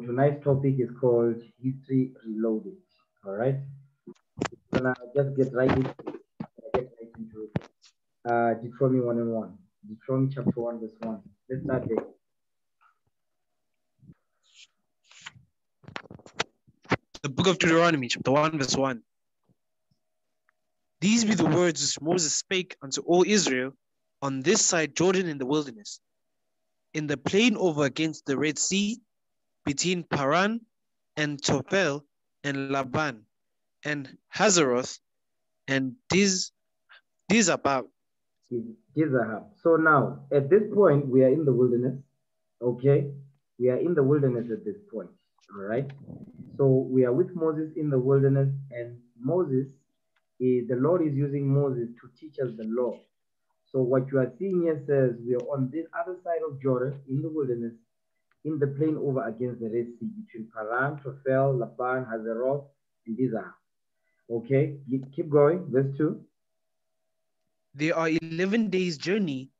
Tonight's topic is called History Reloaded. All right. So now just get right into it. Get right into it. Uh, Deuteronomy 1 and 1. Deuteronomy chapter 1, verse 1. Let's start there. The book of Deuteronomy, chapter 1, verse 1. These be the words which Moses spake unto all Israel on this side Jordan in the wilderness, in the plain over against the Red Sea, between Paran and Tophel and Laban, and Hazeroth and Diz, Dizabab. Dizahab. So now, at this point, we are in the wilderness. Okay, we are in the wilderness at this point. All right. So we are with Moses in the wilderness, and Moses, eh, the Lord is using Moses to teach us the law. So what you are seeing here says we are on this other side of Jordan in the wilderness, in the plain over against the Red Sea between Paran, Tophel, Laban, Hazeroth, and Dizahab. Okay, keep- going. Verse two. There are 11 days' journey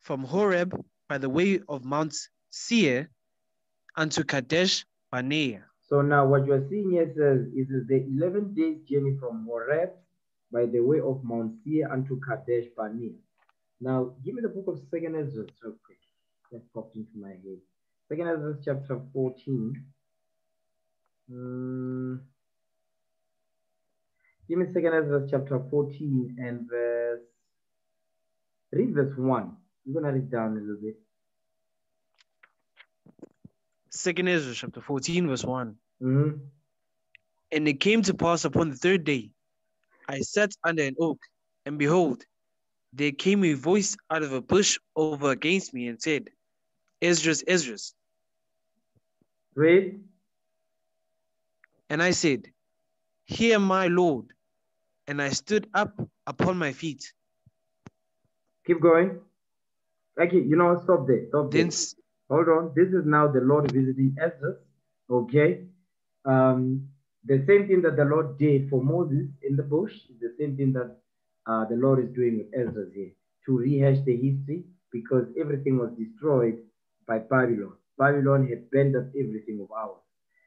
from Horeb by the way of Mount Seir unto Kadesh Barnea. So now what you are seeing here says it is the 11 days journey from Horeb by the way of Mount Seir unto Kadesh Barnea. Now give me the book of Second Ezra real quick. That popped into my head. Second Ezra chapter 14. Hmm. give me Second Ezra chapter 14 and verse read verse 1. I'm gonna read down a little bit. Second Ezra chapter 14, verse 1. Mhm. And it came to pass upon the third day, I sat under an oak, and behold, there came a voice out of a bush over against me and said, Esdras, Esdras. Read. And I said, Hear my Lord. And I stood up upon my feet. Keep going. Okay, you know, stop there. Stop there. Then, Hold on. This is now the Lord visiting Ezra. Okay. Um, the same thing that the Lord did for Moses in the bush is the same thing that uh, the Lord is doing with Ezra here to rehash the history because everything was destroyed by Babylon. Babylon had burned up everything of ours.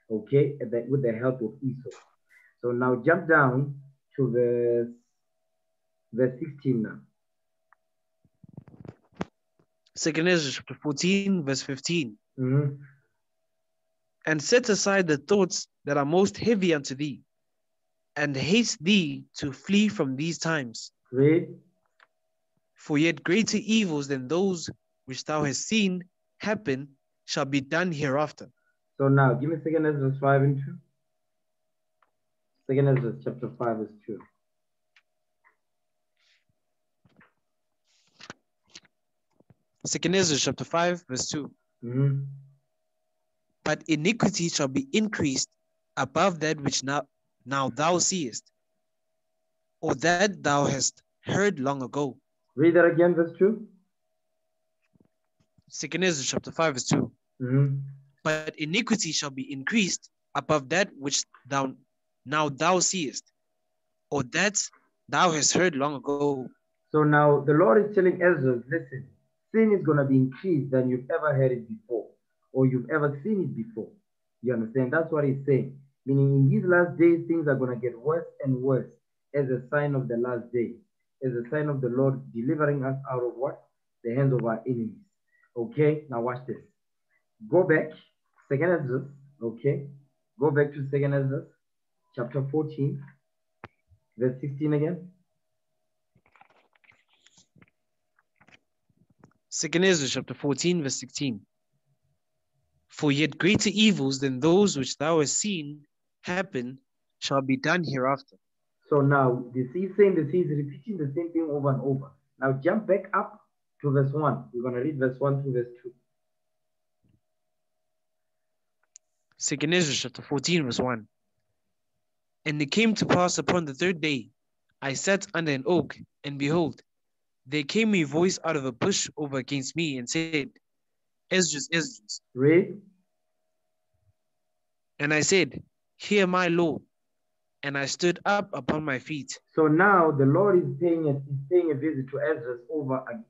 Okay, with the help of Esau. So now jump down to verse verse 16 now. Second Ezra chapter 14, verse 15. Mhm. And set aside the thoughts that are most heavy unto thee, and haste thee to flee from these times. Read. For yet greater evils than those which thou hast seen happen shall be done hereafter. So now, give me Second Ezra 5 and 2. Second Ezra chapter 5 verse 2. Second Ezra chapter 5, verse 2. Mhm. But iniquity shall be increased above that which now, now thou seest, or that thou hast heard long ago. Read that again, verse 2. Second Ezra chapter 5, verse 2. Mhm. But iniquity shall be increased above that which thou now thou seest, or that thou hast heard long ago. So now the Lord is telling Ezra, listen, sin is going to be increased than you've ever heard it before, or you've ever seen it before. You understand? That's what he's saying. Meaning, in these last days, things are going to get worse and worse as a sign of the last day, as a sign of the Lord delivering us out of what? The hands of our enemies. Okay, now watch this. Go back, Second Ezra, okay? Go back to Second Ezra, chapter 14, verse 16 again. Second Ezra chapter 14, verse 16. For yet greater evils than those which thou hast seen happen shall be done hereafter. So now this is saying this is repeating the same thing over and over. Now jump back up to verse 1. We're going to read verse 1 to verse 2. Second Ezra chapter 14, verse 1. And it came to pass upon the third day, I sat under an oak, and behold, there came a voice out of a bush over against me and said, Esdras, Esdras. Read. And I said, Hear my Lord. And I stood up upon my feet. So now the Lord is paying a, is paying a visit to Ezra over a,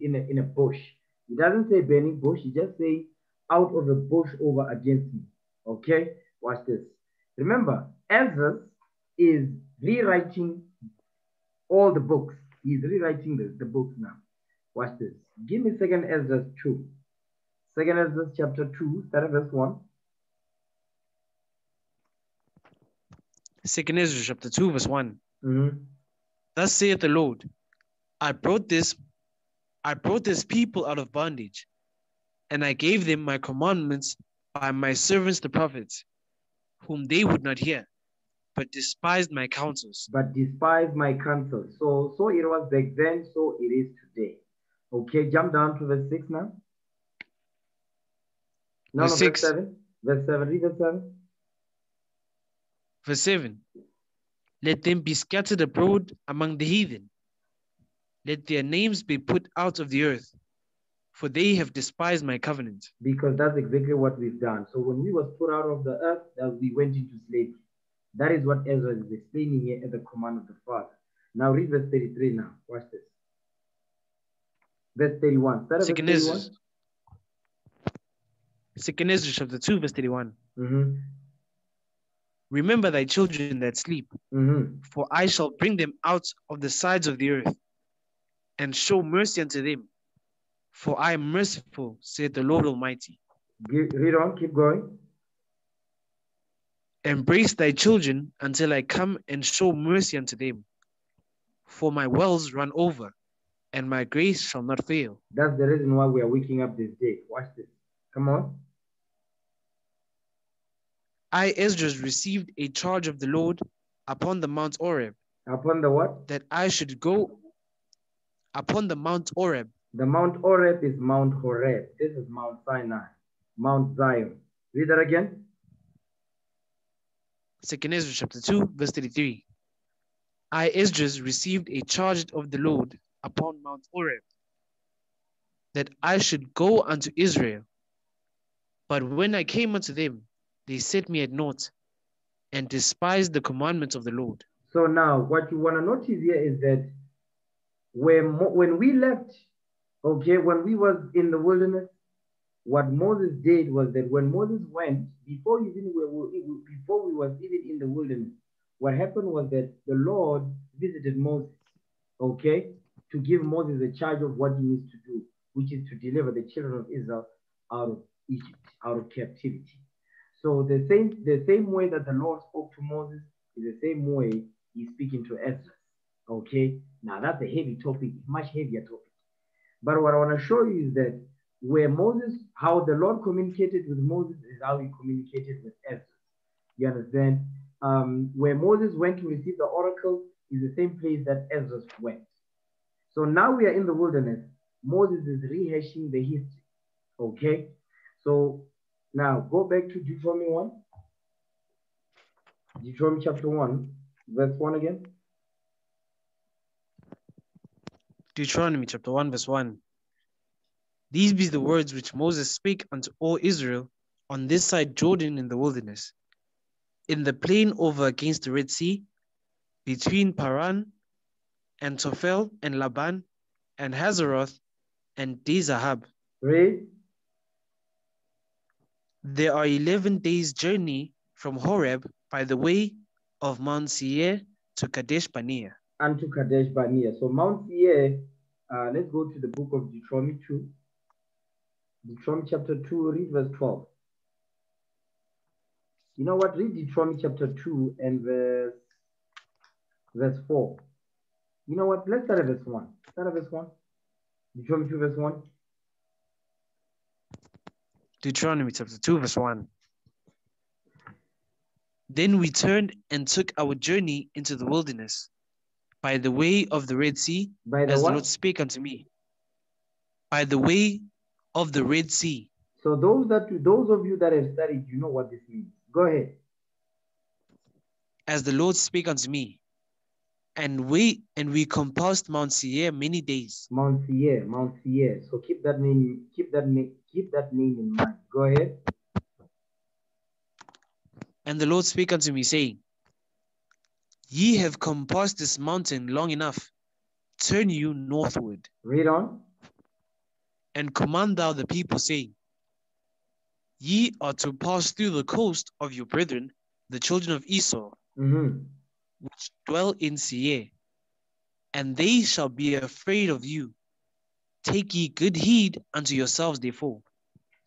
in, a, in a bush. He doesn't say burning bush. He just say out of a bush over against me. Okay, watch this. Remember, Ezra is rewriting all the books. He's rewriting the, the books now. Watch this. Give me second Ezra 2. Second Ezra chapter 2, start verse 1. Second Ezra chapter 2, verse 1. Mhm. Thus saith the Lord, I brought this, I brought this people out of bondage, and I gave them my commandments by my servants the prophets, whom they would not hear, but despised my counsels. But despise my counsel. So, so it was back then, so it is today. Okay, jump down to verse 6 now. No, Verse no, six. verse 7. Verse 7, read verse 7. Verse 7 Let them be scattered abroad among the heathen. Let their names be put out of the earth, for they have despised my covenant. because that's exactly what we've done. So when we was put out of the earth, that we went into slavery. That is what Ezra is explaining here at the command of the Father. Now read verse 33 now. Watch this. Verse 31. Start at verse Second 31. Ezra. Second Ezra chapter 2, verse 31. Mhm, Remember thy children that sleep, mhm. for I shall bring them out of the sides of the earth, and show mercy unto them. For I am merciful, saith the Lord Almighty. Read on, keep going. Embrace thy children until I come and show mercy unto them. For my wells run over, and my grace shall not fail. That's the reason why we are waking up this day. Watch this. Come on. I, Ezra, received a charge of the Lord upon the Mount Oreb, Upon the what? that I should go upon the Mount Oreb, The Mount Oreb is Mount Horeb. This is Mount Sinai, Mount Zion. Read that again. Second Ezra chapter 2, verse 33. I, Esdras, received a charge of the Lord upon Mount Oreb, that I should go unto Israel. But when I came unto them, they set me at naught, and despised the commandments of the Lord. So now, what you want to notice here is that when when we left, okay, when we was in the wilderness, what Moses did was that when Moses went, before even we were, before we was even in the wilderness, what happened was that the Lord visited Moses, okay, to give Moses a charge of what he needs to do, which is to deliver the children of Israel out of Egypt, out of captivity. So the same the same way that the Lord spoke to Moses is the same way he's speaking to Ezra. Okay, now that's a heavy topic, much heavier topic. But what I want to show you is that where Moses, how the Lord communicated with Moses is how he communicated with Ezra. You understand? Um, where Moses went to receive the oracle is the same place that Ezra went. So now we are in the wilderness. Moses is rehashing the history. Okay? So now go back to Deuteronomy 1. Deuteronomy chapter 1, verse 1 again. Deuteronomy chapter 1, verse 1. These be the words which Moses spake unto all Israel on this side Jordan in the wilderness, in the plain over against the Red Sea, between Paran and Tophel and Laban and Hazeroth and Dizahab. Read. There are 11 days' journey from Horeb by the way of Mount Seir to Kadesh Barnea. Unto Kadesh Barnea. So Mount Seir, uh, let's go to the book of Deuteronomy 2. Deuteronomy chapter 2, read verse 12. You know what? Read Deuteronomy chapter 2 and verse, verse 4. You know what? Let's start at verse 1. Start at verse 1. Deuteronomy 2, verse 1. Deuteronomy chapter 2, verse 1. Then we turned and took our journey into the wilderness by the way of the Red Sea, By the as the? Lord spake unto me. By the way of the Red Sea, So those that those of you that have studied, you know what this means. Go ahead. as the Lord spake unto me. And we and we compassed Mount Seir many days. Mount Seir, Mount Seir. So keep that name, keep that name, keep that name in mind. Go ahead. And the Lord spake unto me, saying, Ye have compassed this mountain long enough. Turn you northward, Read on. and command thou the people, saying, Ye are to pass through the coast of your brethren, the children of Esau, hmm which dwell in Seir, and they shall be afraid of you. Take ye good heed unto yourselves, therefore.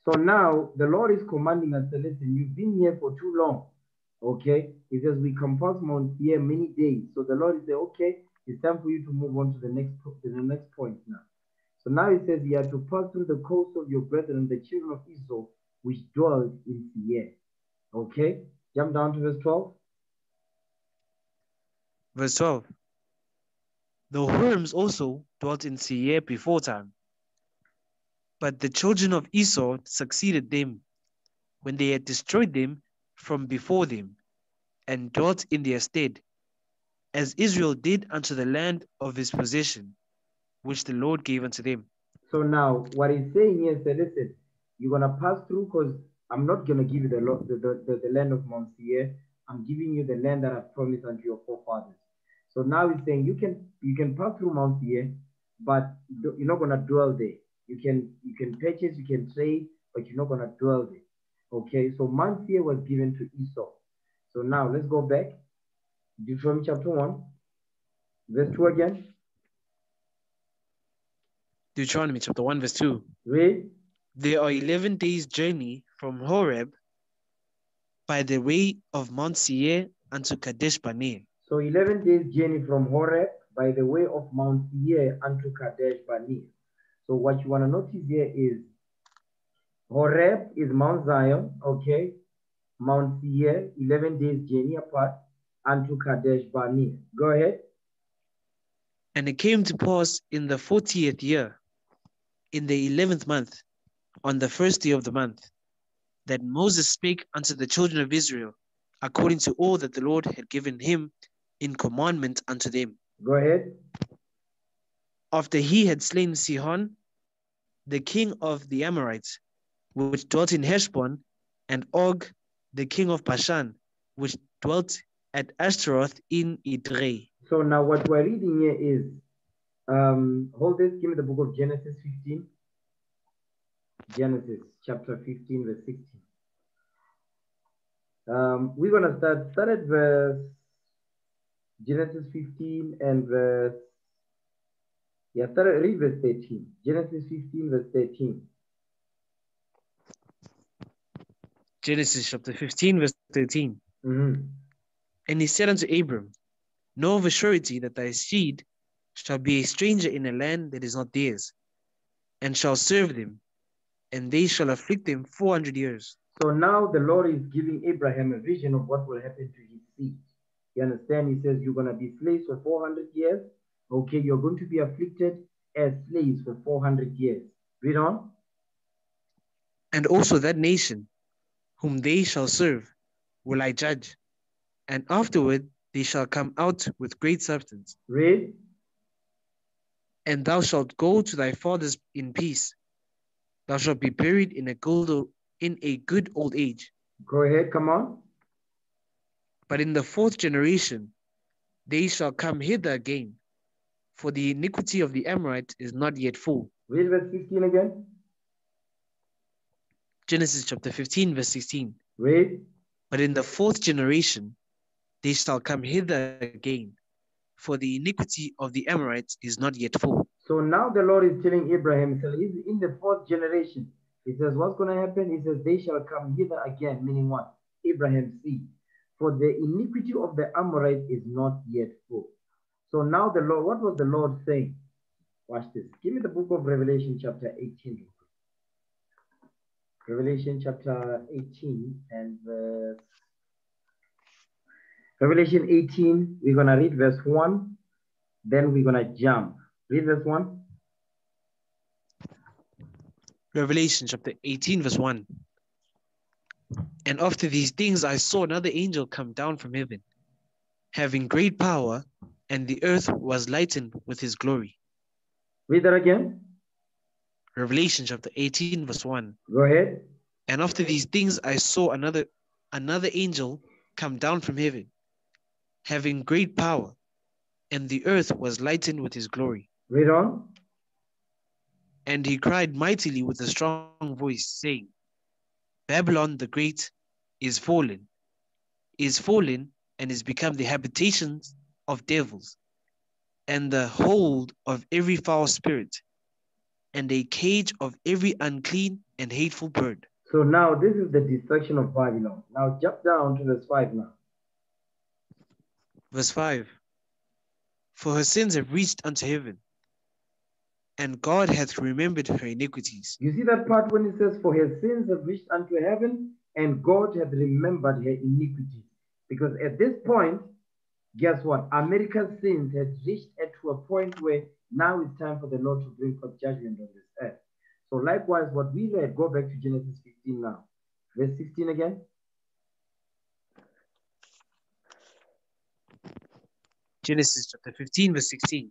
So now the Lord is commanding us to listen, you've been here for too long. Okay? He says we come past Mount Seir many days. So the Lord is okay, it's time for you to move on to the next to the next point now. So now he says you are to pass through the coast of your brethren, the children of Israel, which dwelled in Seir. Okay? Jump down to verse 12. Verse 12. The Horims also dwelt in Seir before time. But the children of Esau succeeded them when they had destroyed them from before them, and dwelt in their stead, as Israel did unto the land of his possession, which the Lord gave unto them. So now what he's saying here is that listen, you're gonna pass through because I'm not gonna give you the, the, the, the, land of Mount Seir. I'm giving you the land that I've promised unto your forefathers. So now he's saying you can you can pass through Mount Seir, but you- you're not gonna dwell there. You can you can purchase, you can trade, but you're not gonna dwell there. Okay, so Mount Seir was given to Esau. So now let's go back. Deuteronomy chapter 1, verse 2 again. Deuteronomy chapter 1, verse 2. Read. There are 11 days' journey from Horeb by the way of Mount Seir unto Kadesh Barnea. So 11 days journey from Horeb by the way of Mount Seir unto Kadesh Barnea. So what you want to notice here is Horeb is Mount Zion, okay? Mount Seir, 11 days journey apart unto Kadesh Barnea. Go ahead. And it came to pass in the fortieth year, in the eleventh month, on the first day of the month, that Moses spake unto the children of Israel, according to all that the Lord had given him in commandment unto them. Go ahead. After he had slain Sihon, the king of the Amorites, which dwelt in Heshbon, and Og, the king of Bashan, which dwelt at Ashtaroth in Edrei. So now what we're reading here is, um, hold this, give me the book of Genesis 15. Genesis chapter 15, verse 16. Um, we're gonna start, start at verse, Genesis 15 and verse, yeah, start at, read verse 13. Genesis 15, verse 13. Genesis chapter 15, verse 13. Mhm. And he said unto Abram, Know of a surety that thy seed shall be a stranger in a land that is not theirs, and shall serve them, and they shall afflict them four hundred years. So now the Lord is giving Abraham a vision of what will happen to his seed. You understand? He says, You're going to be slaves for 400 years. Okay, you're going to be afflicted as slaves for 400 years. Read on. And also that nation, whom they shall serve, will I judge, and afterward they shall come out with great substance. Read. And thou shalt go to thy fathers in peace. Thou shalt be buried in a good, in a good old age. Go ahead. Come on. But in the fourth generation, they shall come hither again, for the iniquity of the Amorite is not yet full. Read verse 15 again. Genesis chapter 15, verse 16. Read. But in the fourth generation, they shall come hither again, for the iniquity of the Amorites is not yet full. So now the Lord is telling Abraham, so he's in the fourth generation. He says, What's going to happen? He says, They shall come hither again, meaning what? Abraham's seed. For the iniquity of the Amorites is not yet full. So now the Lord, what was the Lord saying? Watch this. Give me the book of Revelation, chapter 18. Revelation chapter 18 and verse. Revelation 18, we're going to read verse 1, then we're going to jump. Read verse 1. Revelation chapter 18, verse 1. And after these things, I saw another angel come down from heaven, having great power, and the earth was lightened with his glory. Read that again. Revelation chapter 18, verse 1. Go ahead. And after these things, I saw another another angel come down from heaven, having great power, and the earth was lightened with his glory. Read on. And he cried mightily with a strong voice, saying, Babylon the Great is fallen, is fallen and is become the habitations of devils, and the hold of every foul spirit, and a cage of every unclean and hateful bird. So now this is the destruction of Babylon. Now jump down to verse 5 now. Verse 5 For her sins have reached unto heaven, and God hath remembered her iniquities. You see that part when it says, For her sins have reached unto heaven, and God hath remembered her iniquities. Because at this point, guess what? America's sins had reached to a point where now it's time for the Lord to bring forth judgment on this earth. So likewise, what we read, go back to Genesis 15 now. Verse 16 again. Genesis chapter 15, verse 16.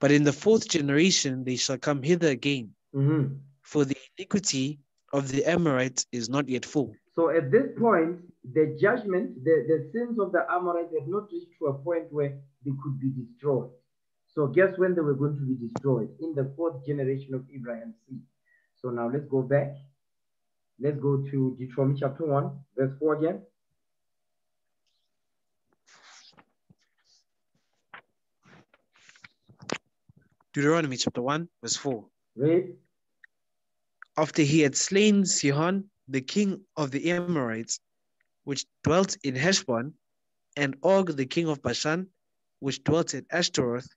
But in the fourth generation they shall come hither again, Mhm. for the iniquity of the Amorites is not yet full. So at this point, the judgment, the, the sins of the Amorites have not reached to a point where they could be destroyed. So guess when they were going to be destroyed? In the fourth generation of Abraham's seed. So now let's go back. Let's go to Deuteronomy chapter 1, verse 4 again. Deuteronomy chapter 1, verse 4. Read. After he had slain Sihon, the king of the Amorites, which dwelt in Heshbon, and Og, the king of Bashan, which dwelt at Ashtaroth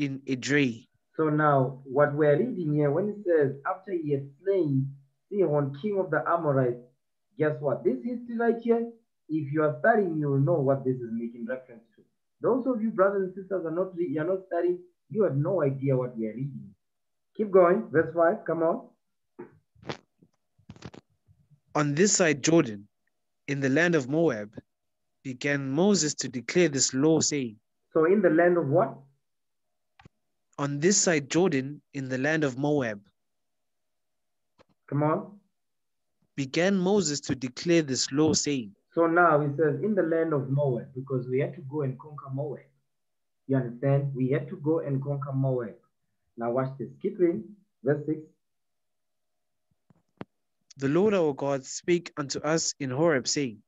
in Edrei. So now, what we're reading here, when it says, after he had slain Sihon, king of the Amorites, guess what? This history right here, if you are studying, you will know what this is making reference to. Those of you brothers and sisters are not, you're not studying, you have no idea what we are reading. Keep going, verse 5, come on. On this side Jordan, in the land of Moab, began Moses to declare this law, saying, So in the land of what? On this side Jordan, in the land of Moab, Come on. began Moses to declare this law, saying, So now he says in the land of Moab, because we had to go and conquer Moab. You understand? We had to go and conquer Moab. Now watch this. Keep reading. Verse 6. The Lord our God spake unto us in Horeb, saying,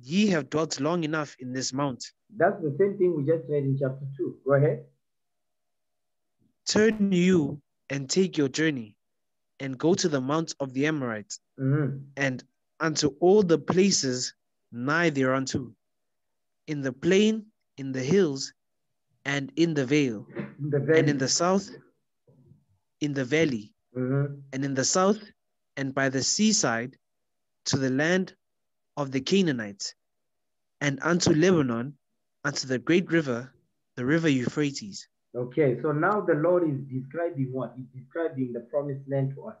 Ye have dwelt long enough in this mount. That's the same thing we just read in chapter 2. Go ahead. Turn you and take your journey, and go to the mount of the Amorites, Mhm. and unto all the places nigh thereunto, in the plain, in the hills, and in the vale, In the and in the south, in the valley, Mhm. and in the south, and by the seaside, to the land of the Canaanites, and unto Lebanon, unto the great river, the river Euphrates. Okay, so now the Lord is describing what? He's describing the promised land to us.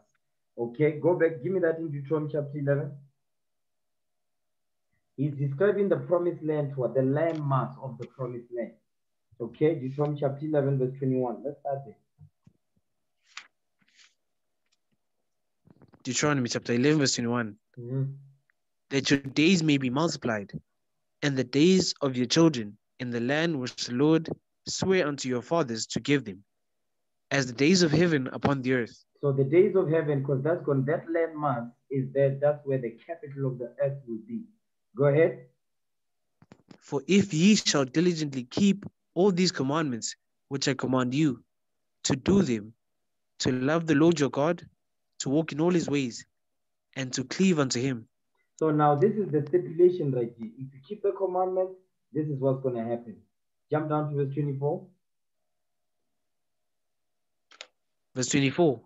Okay, go back. Give me that in Deuteronomy chapter 11. He's describing the promised land to us, the landmass of the promised land. Okay, Deuteronomy chapter 11, verse 21. Let's start there. Deuteronomy chapter 11, verse 21. Mhm. That your days may be multiplied, and the days of your children in the land which the Lord sware unto your fathers to give them, as the days of heaven upon the earth. So the days of heaven, because that's gone, that landmass is there, that's where the capital of the earth will be. Go ahead. For if ye shall diligently keep all these commandments which I command you, to do them, to love the Lord your God, to walk in all his ways, and to cleave unto him, So now this is the stipulation right here. If you keep the commandments, this is what's going to happen. Jump down to verse 24. Verse 24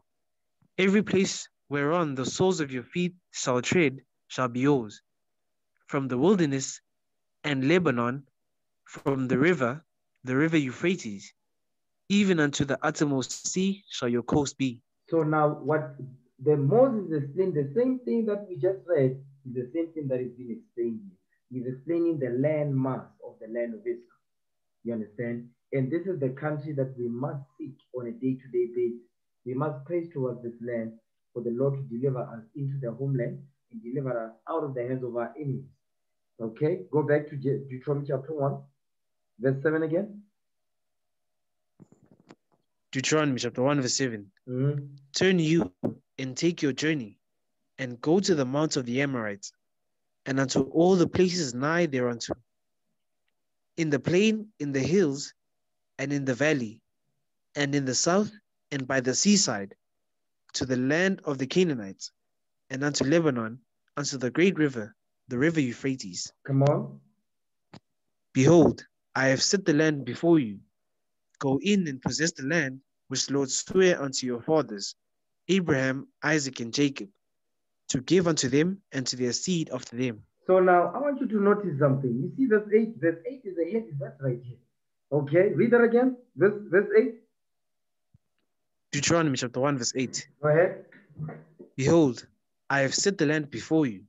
Every place whereon the soles of your feet shall tread shall be yours, from the wilderness and Lebanon, from the river, the river Euphrates, even unto the uttermost sea shall your coast be. So now what the Moses is explained, the same thing that we just read is the same thing that is being explained here. He's explaining the land mass of the land of Israel. You understand? And this is the country that we must seek on a day-to-day basis. We must pray towards this land for the Lord to deliver us into the homeland and deliver us out of the hands of our enemies. Okay, go back to Deuteronomy chapter 1, verse 7 again. Deuteronomy chapter 1, verse 7. Mhm. Turn you and take your journey, and go to the mount of the Amorites, and unto all the places nigh thereunto, in the plain, in the hills, and in the valley, and in the south, and by the seaside, to the land of the Canaanites, and unto Lebanon, unto the great river, the river Euphrates. Come on. Behold, I have set the land before you. Go in and possess the land which the Lord sware unto your fathers, Abraham, Isaac, and Jacob, to give unto them and to their seed after them. So now I want you to notice something. You see verse 8. Verse 8 is a heavy verse right here. Okay, read that again. Verse, verse 8. Deuteronomy chapter 1, verse 8. Go ahead. Behold, I have set the land before you.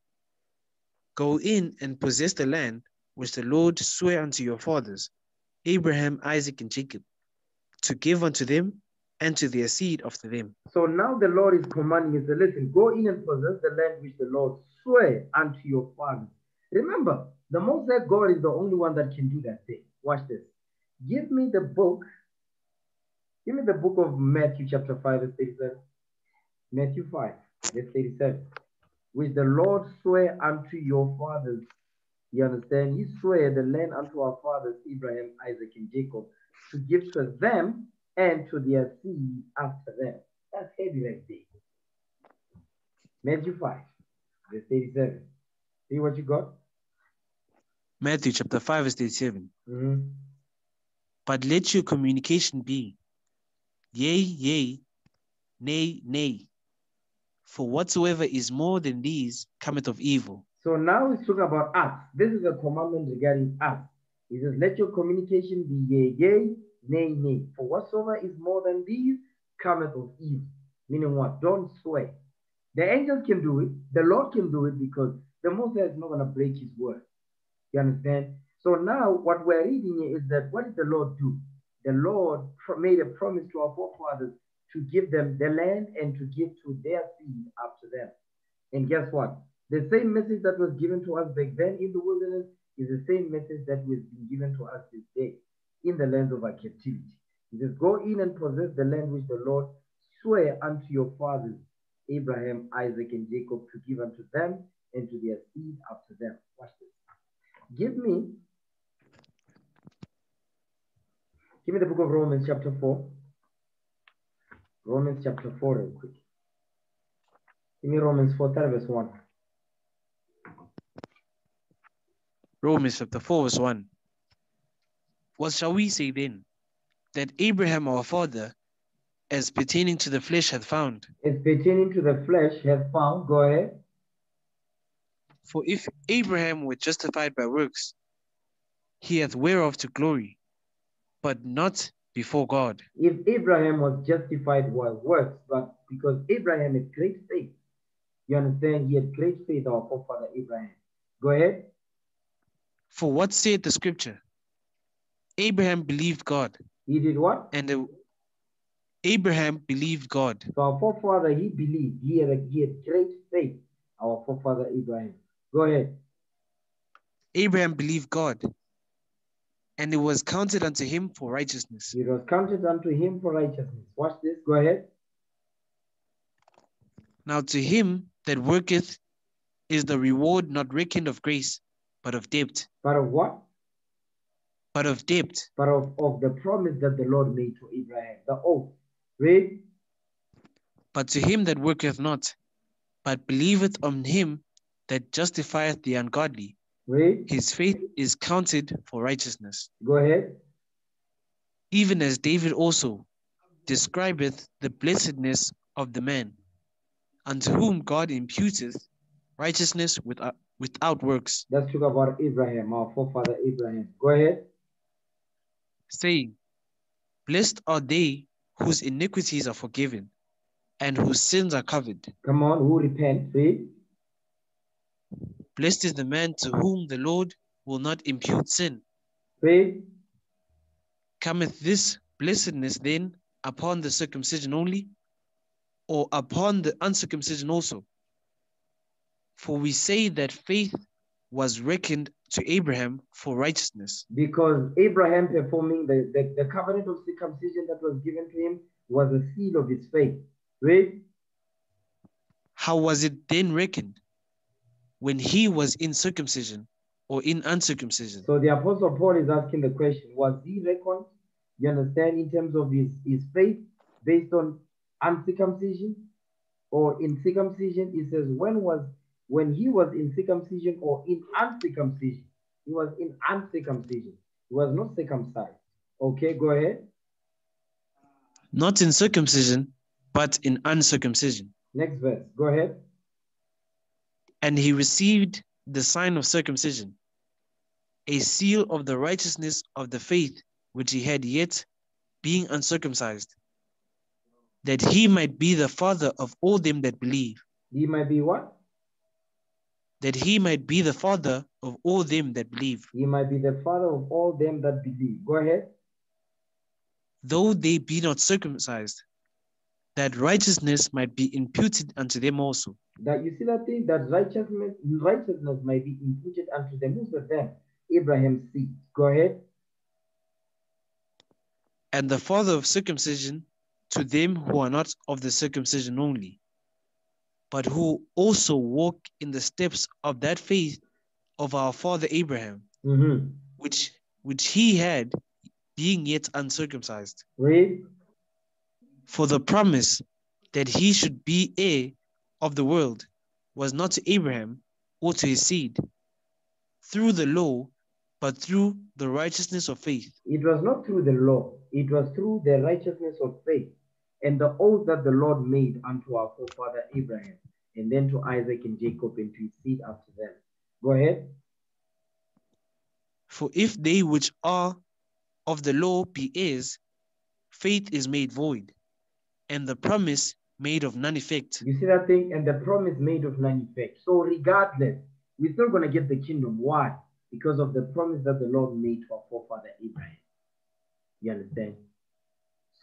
Go in and possess the land which the Lord sware unto your fathers, Abraham, Isaac, and Jacob, to give unto them and to their seed after them. So now the Lord is commanding us, to listen, go in and possess the land which the Lord sware unto your fathers. Remember, the Most High God is the only one that can do that thing. Watch this. Give me the book. Give me the book of Matthew chapter 5 verse 37. Matthew 5 verse 37. Which the Lord swear unto your fathers. You understand? He swear the land unto our fathers, Abraham, Isaac, and Jacob, to give to them and to their seed after them. That's heavy right there. Matthew 5, verse 37. See what you got? Matthew chapter 5, verse 37. Mhm. But let your communication be, yea, yea, nay, nay. For whatsoever is more than these cometh of evil. So now he's talking about us. This is a commandment regarding us. He says, Let your communication be yea, yea, nay, nay. For whatsoever is more than these cometh of evil. Meaning what? Don't swear. The angels can do it, the Lord can do it because the Most High is not going to break his word. You understand? So now what we're reading is that what did the Lord do? The Lord made a promise to our forefathers to give them the land and to give to their seed after them. And guess what? The same message that was given to us back then in the wilderness is the same message that was being given to us this day in the land of our captivity. He says, Go in and possess the land which the Lord sware unto your fathers, Abraham, Isaac, and Jacob, to give unto them and to their seed after them. Watch this. Give me, give me the book of Romans, chapter 4. Romans chapter 4, real quick. Give me Romans 4, start verse 1. Romans chapter 4, verse 1. What shall we say then? That Abraham our father, as pertaining to the flesh, hath found. As pertaining to the flesh, hath found, go ahead. For if Abraham were justified by works, he hath whereof to glory, but not before God. If Abraham was justified by works, but because Abraham had great faith, you understand, he had great faith, our forefather Abraham. Go ahead. For what saith the scripture? Abraham believed God, He did what? and the, Abraham believed God, So our forefather, he believed, he had, a, he had great faith, our forefather Abraham. Go ahead. Abraham believed God, and it was counted unto him for righteousness. It was counted unto him for righteousness. Watch this. Go ahead. Now to him that worketh is the reward not reckoned of grace, but of debt, But of what? but of debt. But of, of the promise that the Lord made to Abraham, the oath. Read. But to him that worketh not, but believeth on him that justifieth the ungodly, Read. his faith is counted for righteousness. Go ahead. Even as David also describeth the blessedness of the man, unto whom God imputeth righteousness without, uh, without works, Let's talk about Abraham, our forefather Abraham. Go ahead. saying, Blessed are they whose iniquities are forgiven, and whose sins are covered. Come on, who repent? Read. Blessed is the man to whom the Lord will not impute sin. Read. Cometh this blessedness then upon the circumcision only, or upon the uncircumcision also? For we say that faith was reckoned to Abraham for righteousness. Because Abraham performing the, the, the covenant of circumcision that was given to him was a seal of his faith. Read. how was it then reckoned when he was in circumcision or in uncircumcision? So the Apostle Paul is asking the question, was he reckoned, you understand, in terms of his, his faith based on uncircumcision or in circumcision? He says, when was when he was in circumcision or in uncircumcision? He was in uncircumcision. He was not circumcised. Okay, go ahead. Not in circumcision, but in uncircumcision. Next verse. Go ahead. And he received the sign of circumcision, a seal of the righteousness of the faith which he had yet being uncircumcised, that he might be the father of all them that believe, He might be what? That he might be the father of all them that believe, He might be the father of all them that believe. Go ahead. though they be not circumcised, that righteousness might be imputed unto them also. That you see that thing that righteousness righteousness might be imputed unto them. also them? Abraham's seed. Go ahead. and the father of circumcision to them who are not of the circumcision only, but who also walk in the steps of that faith of our father Abraham, Mm-hmm. which which he had, being yet uncircumcised. Read. For the promise that he should be heir of the world was not to Abraham or to his seed through the law, but through the righteousness of faith. It was not through the law, it was through the righteousness of faith and the oath that the Lord made unto our forefather Abraham, and then to Isaac and Jacob and to his seed after them. Go ahead. For if they which are of the law be heirs, faith is made void, and the promise made of none effect. You see that thing? And the promise made of none effect. So, regardless, we're still going to get the kingdom. Why? Because of the promise that the Lord made to our forefather Abraham. You understand?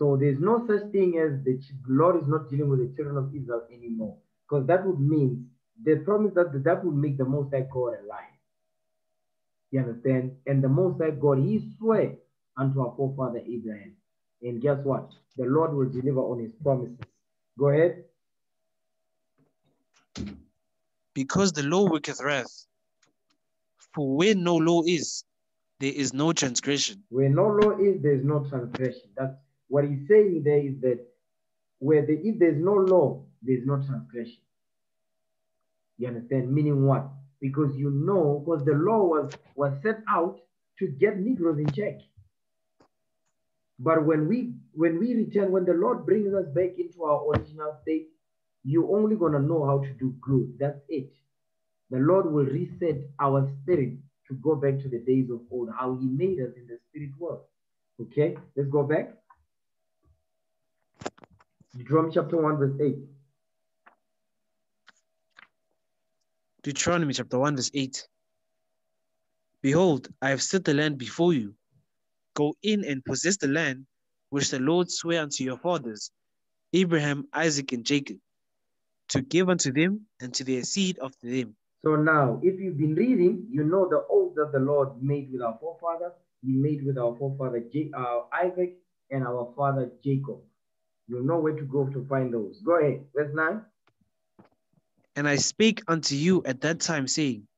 So, there's no such thing as the Lord is not dealing with the children of Israel anymore. Because that would mean the promise that that would make the Most High God a lie. You understand? And the Most High God, He swear unto our forefather Abraham. And guess what? The Lord will deliver on His promises. Go ahead. Because the law worketh wrath. For where no law is, there is no transgression. Where no law is, there's no transgression. That's what he's saying there is that where the, if there's no law, there's no transgression. You understand? Meaning what? Because you know, because the law was was set out to get Negroes in check. But when we when we return, when the Lord brings us back into our original state, you're only gonna know how to do good. That's it. The Lord will reset our spirit to go back to the days of old, how He made us in the spirit world. Okay, let's go back. Deuteronomy chapter 1, verse 8. Deuteronomy chapter 1, verse 8. Behold, I have set the land before you. Go in and possess the land which the Lord sware unto your fathers, Abraham, Isaac, and Jacob, to give unto them and to their seed after them. So now, if you've been reading, you know the oath that the Lord made with our forefather. He made with our forefather uh, Isaac and our father Jacob. You know where to go to find those. Go ahead. Verse 9. And I spake unto you at that time, saying,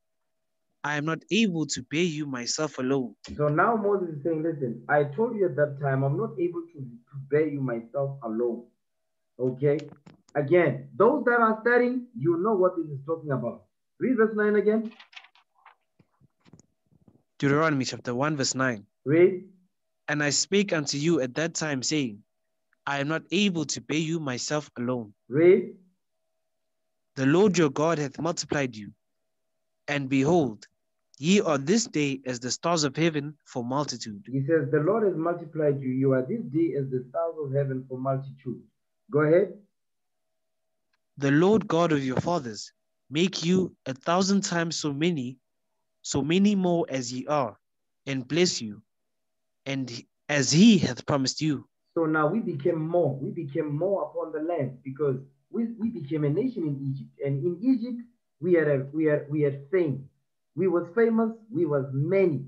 I am not able to bear you myself alone, So now Moses is saying, listen, I told you at that time, I'm not able to, to bear you myself alone. Okay? Again, those that are studying, you know what this is talking about. Read verse 9 again. Deuteronomy chapter 1, verse 9. Read. And I spake unto you at that time, saying, I am not able to bear you myself alone. Read. The Lord your God hath multiplied you. And behold, ye are this day as the stars of heaven for multitude. He says, The Lord has multiplied you. You are this day as the stars of heaven for multitude. Go ahead. The Lord God of your fathers make you a thousand times so many, so many more as ye are, and bless you, and as he hath promised you. So now we became more. We became more upon the land because we, we became a nation in Egypt. And in Egypt, we had a, we had we had fame. We was famous. We was many.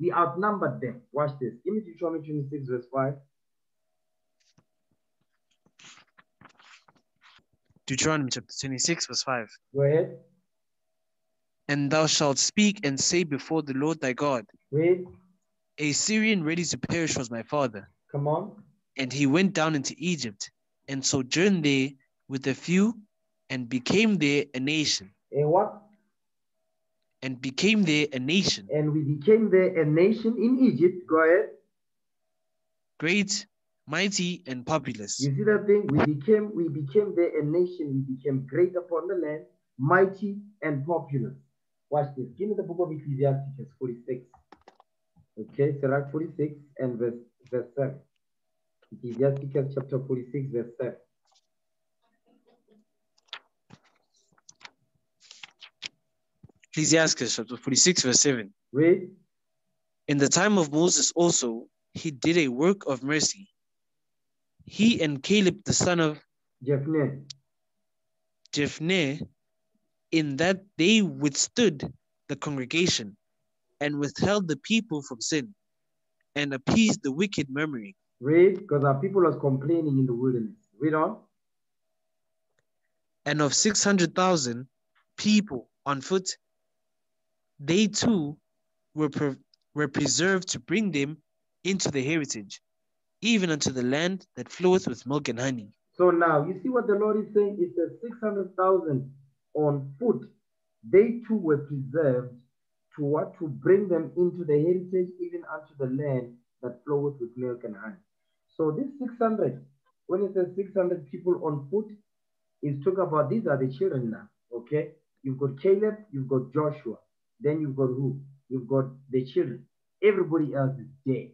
We outnumbered them. Watch this. Give me Deuteronomy 26, verse 5. Deuteronomy chapter 26, verse 5. Go ahead. And thou shalt speak and say before the Lord thy God. A Syrian ready to perish was my father, Come on. And he went down into Egypt and sojourned there with a few and became there a nation, And what? and became there a nation, And we became there a nation in Egypt. Go ahead. great, mighty, and populous. You see that thing? We became we became there a nation. We became great upon the land, mighty and populous. Watch this. Give me the book of Ecclesiasticus 46. Okay, Sirach 46 and verse verse 7. Ecclesiasticus chapter 46, verse 7. Ecclesiasticus chapter 46, verse 7. Read. In the time of Moses also, he did a work of mercy. He and Caleb the son of Jephthah. Jephthah, in that they withstood the congregation and withheld the people from sin and appeased the wicked murmuring. Read, because our people was complaining in the wilderness. Read on. And of 600,000 people on foot, they too were, pre- were preserved to bring them into the heritage, even unto the land that floweth with milk and honey. So now you see what the Lord is saying? He says 600,000 on foot. They too were preserved to what? To bring them into the heritage, even unto the land that floweth with milk and honey. So this 600, when it says 600 people on foot, is talking about these are the children now. Okay, you've got Caleb, you've got Joshua, then you've got who? You've got the children. Everybody else is dead.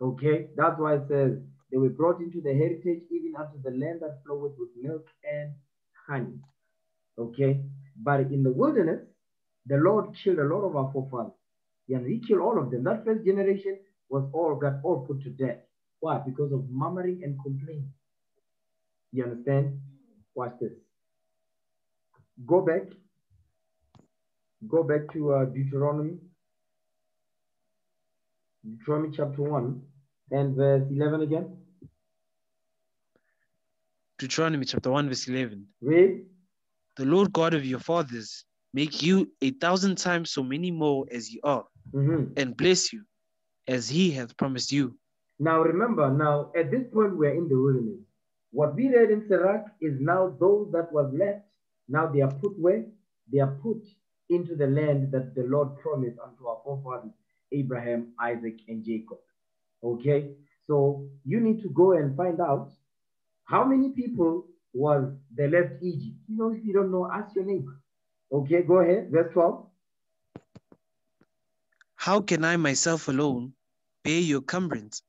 Okay, that's why it says they were brought into the heritage, even unto the land that floweth with milk and honey. Okay, but in the wilderness, the Lord killed a lot of our forefathers. And he killed all of them. That first generation was all got all put to death. Why? Because of murmuring and complaining. You understand? Watch this. Go back. Go back to uh, Deuteronomy. Deuteronomy chapter 1 and verse 11 again. Deuteronomy chapter 1, verse 11. Read. The Lord God of your fathers make you a thousand times so many more as ye are, Mhm. and bless you as he hath promised you. Now remember, now at this point we're in the wilderness. What we read in Sirach is now those that was left, now they are put where? They are put into the land that the Lord promised unto our forefathers, Abraham, Isaac, and Jacob. Okay? So you need to go and find out how many people was they left Egypt. You know, if you don't know, ask your neighbor. Okay, go ahead. Verse 12. How can I myself alone bear your cumbrance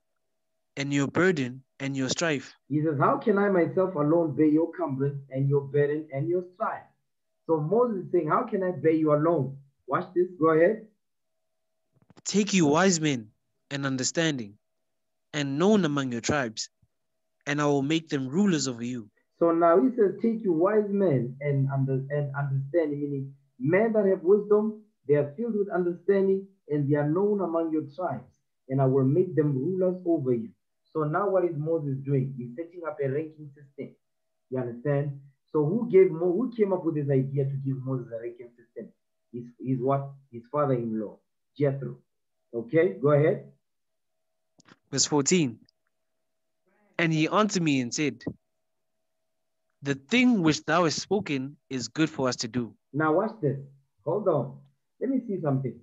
and your burden and your strife? He says, How can I myself alone bear your cumbrance and your burden and your strife? So Moses is saying, How can I bear you alone? Watch this. Go ahead. Take you wise men and understanding, and known among your tribes, and I will make them rulers over you. So now he says, Take you wise men and, under, and understanding, meaning men that have wisdom, they are filled with understanding, and they are known among your tribes, and I will make them rulers over you. So now what is Moses doing? He's setting up a ranking system. You understand? So who gave Mo, who came up with this idea to give Moses a ranking system? His, his what? His father-in-law, Jethro. Okay, go ahead. Verse 14. And he answered me and said, The thing which thou hast spoken is good for us to do. Now watch this. Hold on. Let me see something.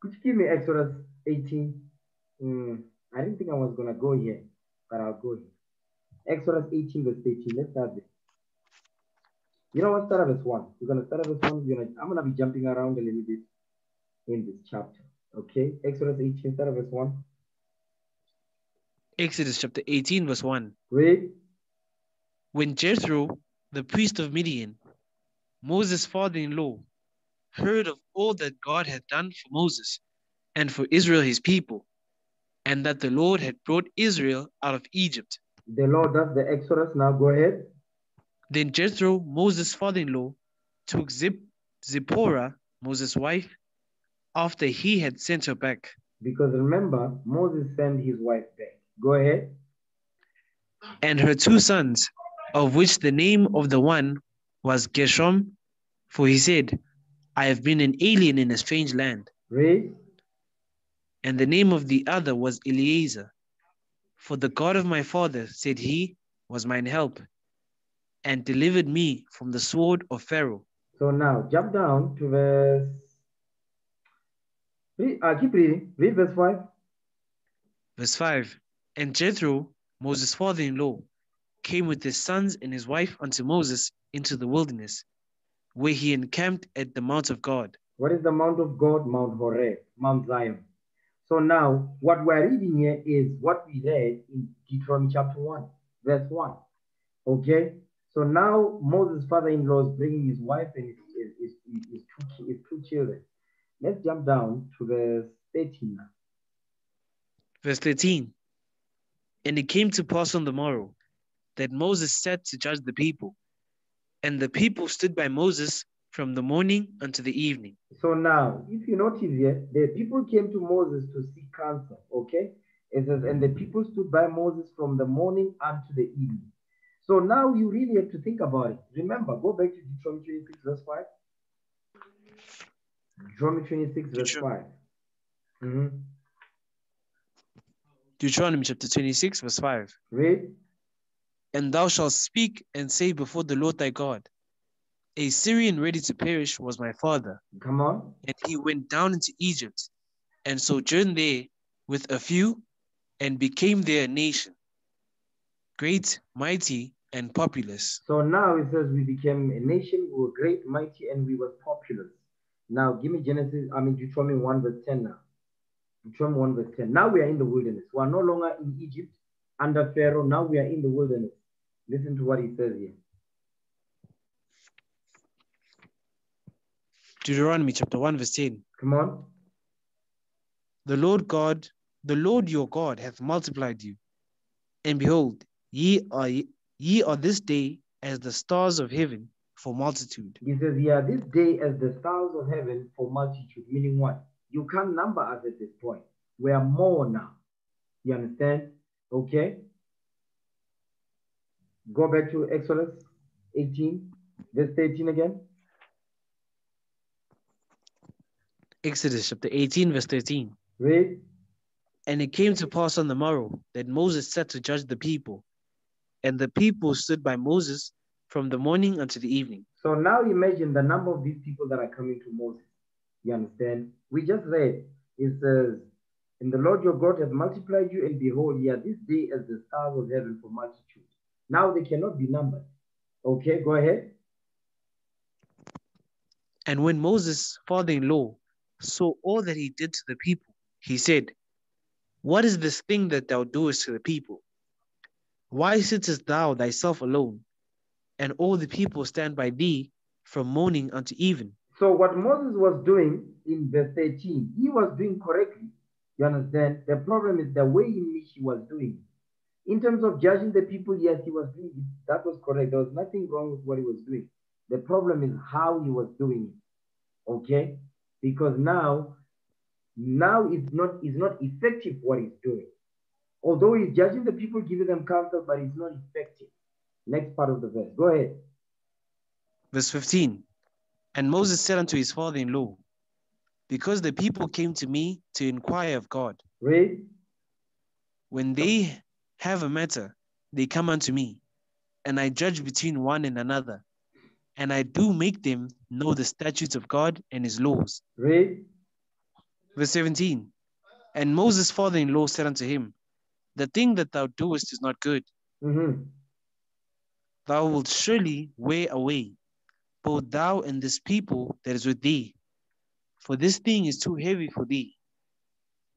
Could you give me Exodus 18? Hmm, I didn't think I was gonna go here, but I'll go here. Exodus 18 verse 18. Let's start there. You know what? Start at verse 1. We're gonna start at verse 1. Gonna, I'm gonna be jumping around a little bit in this chapter. Okay? Exodus 18, start at verse 1. Exodus chapter 18, verse 1. Read. When Jethro, the priest of Midian, Moses' father in law, heard of all that God had done for Moses and for Israel his people, and that the Lord had brought Israel out of Egypt, The Lord does the Exodus. Now go ahead. then Jethro, Moses' father in law, took Zip, Zipporah, Moses' wife, after he had sent her back, Because remember, Moses sent his wife back. Go ahead. and her two sons, of which the name of the one was Gershom, for he said, I have been an alien in a strange land. Read. And the name of the other was Eliezer. For the God of my father, said he, was mine help, and delivered me from the sword of Pharaoh. So now jump down to verse. Read, uh, keep reading. Read verse 5. Verse 5 And Jethro, Moses' father in law, came with his sons and his wife unto Moses into the wilderness, where he encamped at the mount of God. What is the Mount of God? Mount Horeb, Mount Zion. So now, what we're reading here is what we read in Deuteronomy chapter 1, verse 1. Okay? So now Moses' father-in-law is bringing his wife and his, his, his, his, two, his two children. Let's jump down to verse 13 now. Verse 13 And it came to pass on the morrow that Moses sat to judge the people, and the people stood by Moses from the morning unto the evening. So now, if you notice here, the people came to Moses to seek counsel, okay? It says, and the people stood by Moses from the morning unto the evening. So now you really have to think about it. Remember, go back to Deuteronomy 26, verse 5. Deuteronomy 26, verse 5. Mhm. Deuteronomy chapter 26, verse 5. Read. And thou shalt speak and say before the Lord thy God, A Syrian ready to perish was my father, Come on. and he went down into Egypt, and sojourned there with a few, and became their nation, great, mighty, and populous. So now it says we became a nation, we were great, mighty, and we were populous. Now give me Genesis, I mean Deuteronomy 1 verse 10 now. Deuteronomy 1 verse 10. Now we are in the wilderness. We are no longer in Egypt under Pharaoh. Now we are in the wilderness. Listen to what he says here. Deuteronomy chapter 1, verse 10. Come on. The Lord God, the Lord your God hath multiplied you. And behold, ye are ye are this day as the stars of heaven for multitude. He says, Yeah, this day as the stars of heaven for multitude, meaning what? You can't number us at this point. We are more now. You understand? Okay. Go back to Exodus 18, verse 13 again. Exodus chapter 18, verse 13. Read. And it came to pass on the morrow that Moses sat to judge the people, and the people stood by Moses from the morning unto the evening. So now imagine the number of these people that are coming to Moses. You understand? We just read, it says, And the Lord your God hath multiplied you, and behold, ye are this day as the stars of heaven for multitude. Now they cannot be numbered. Okay, go ahead. And when Moses' father in law saw all that he did to the people, he said, What is this thing that thou doest to the people? Why sittest thou thyself alone, and all the people stand by thee from morning unto even? So what Moses was doing in verse 13, he was doing correctly. You understand? The problem is the way in which he was doing. In terms of judging the people, yes, he was doing it. That was correct. There was nothing wrong with what he was doing. The problem is how he was doing it. Okay? Because now, now it's not, it's not effective what he's doing. Although he's judging the people, giving them counsel, but it's not effective. Next part of the verse. Go ahead. Verse 15 And Moses said unto his father in law, Because the people came to me to inquire of God, Read. when they have a matter, they come unto me, and I judge between one and another, and I do make them know the statutes of God and his laws. Read. Verse 17 And Moses' father in law said unto him, The thing that thou doest is not good. Mm-hmm. Thou wilt surely wear away, both thou and this people that is with thee. For this thing is too heavy for thee.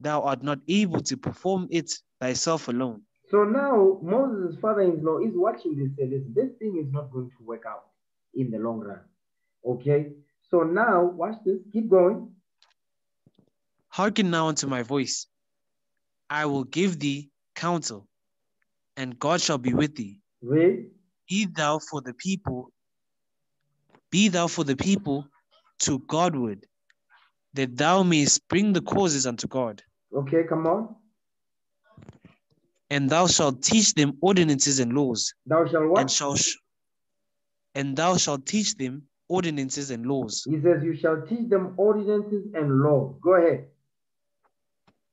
Thou art not able to perform it thyself alone. So now Moses' father-in-law is watching this and says, this thing is not going to work out in the long run. Okay. So now watch this. Keep going. Hearken now unto my voice. I will give thee counsel, and God shall be with thee. Read. Be thou for the people, be thou for the people to Godward, that thou mayest bring the causes unto God. Okay, come on. And thou shalt teach them ordinances and laws, Thou shalt and what? shall sh- and thou shalt teach them ordinances and laws, He says, You shall teach them ordinances and laws. Go ahead.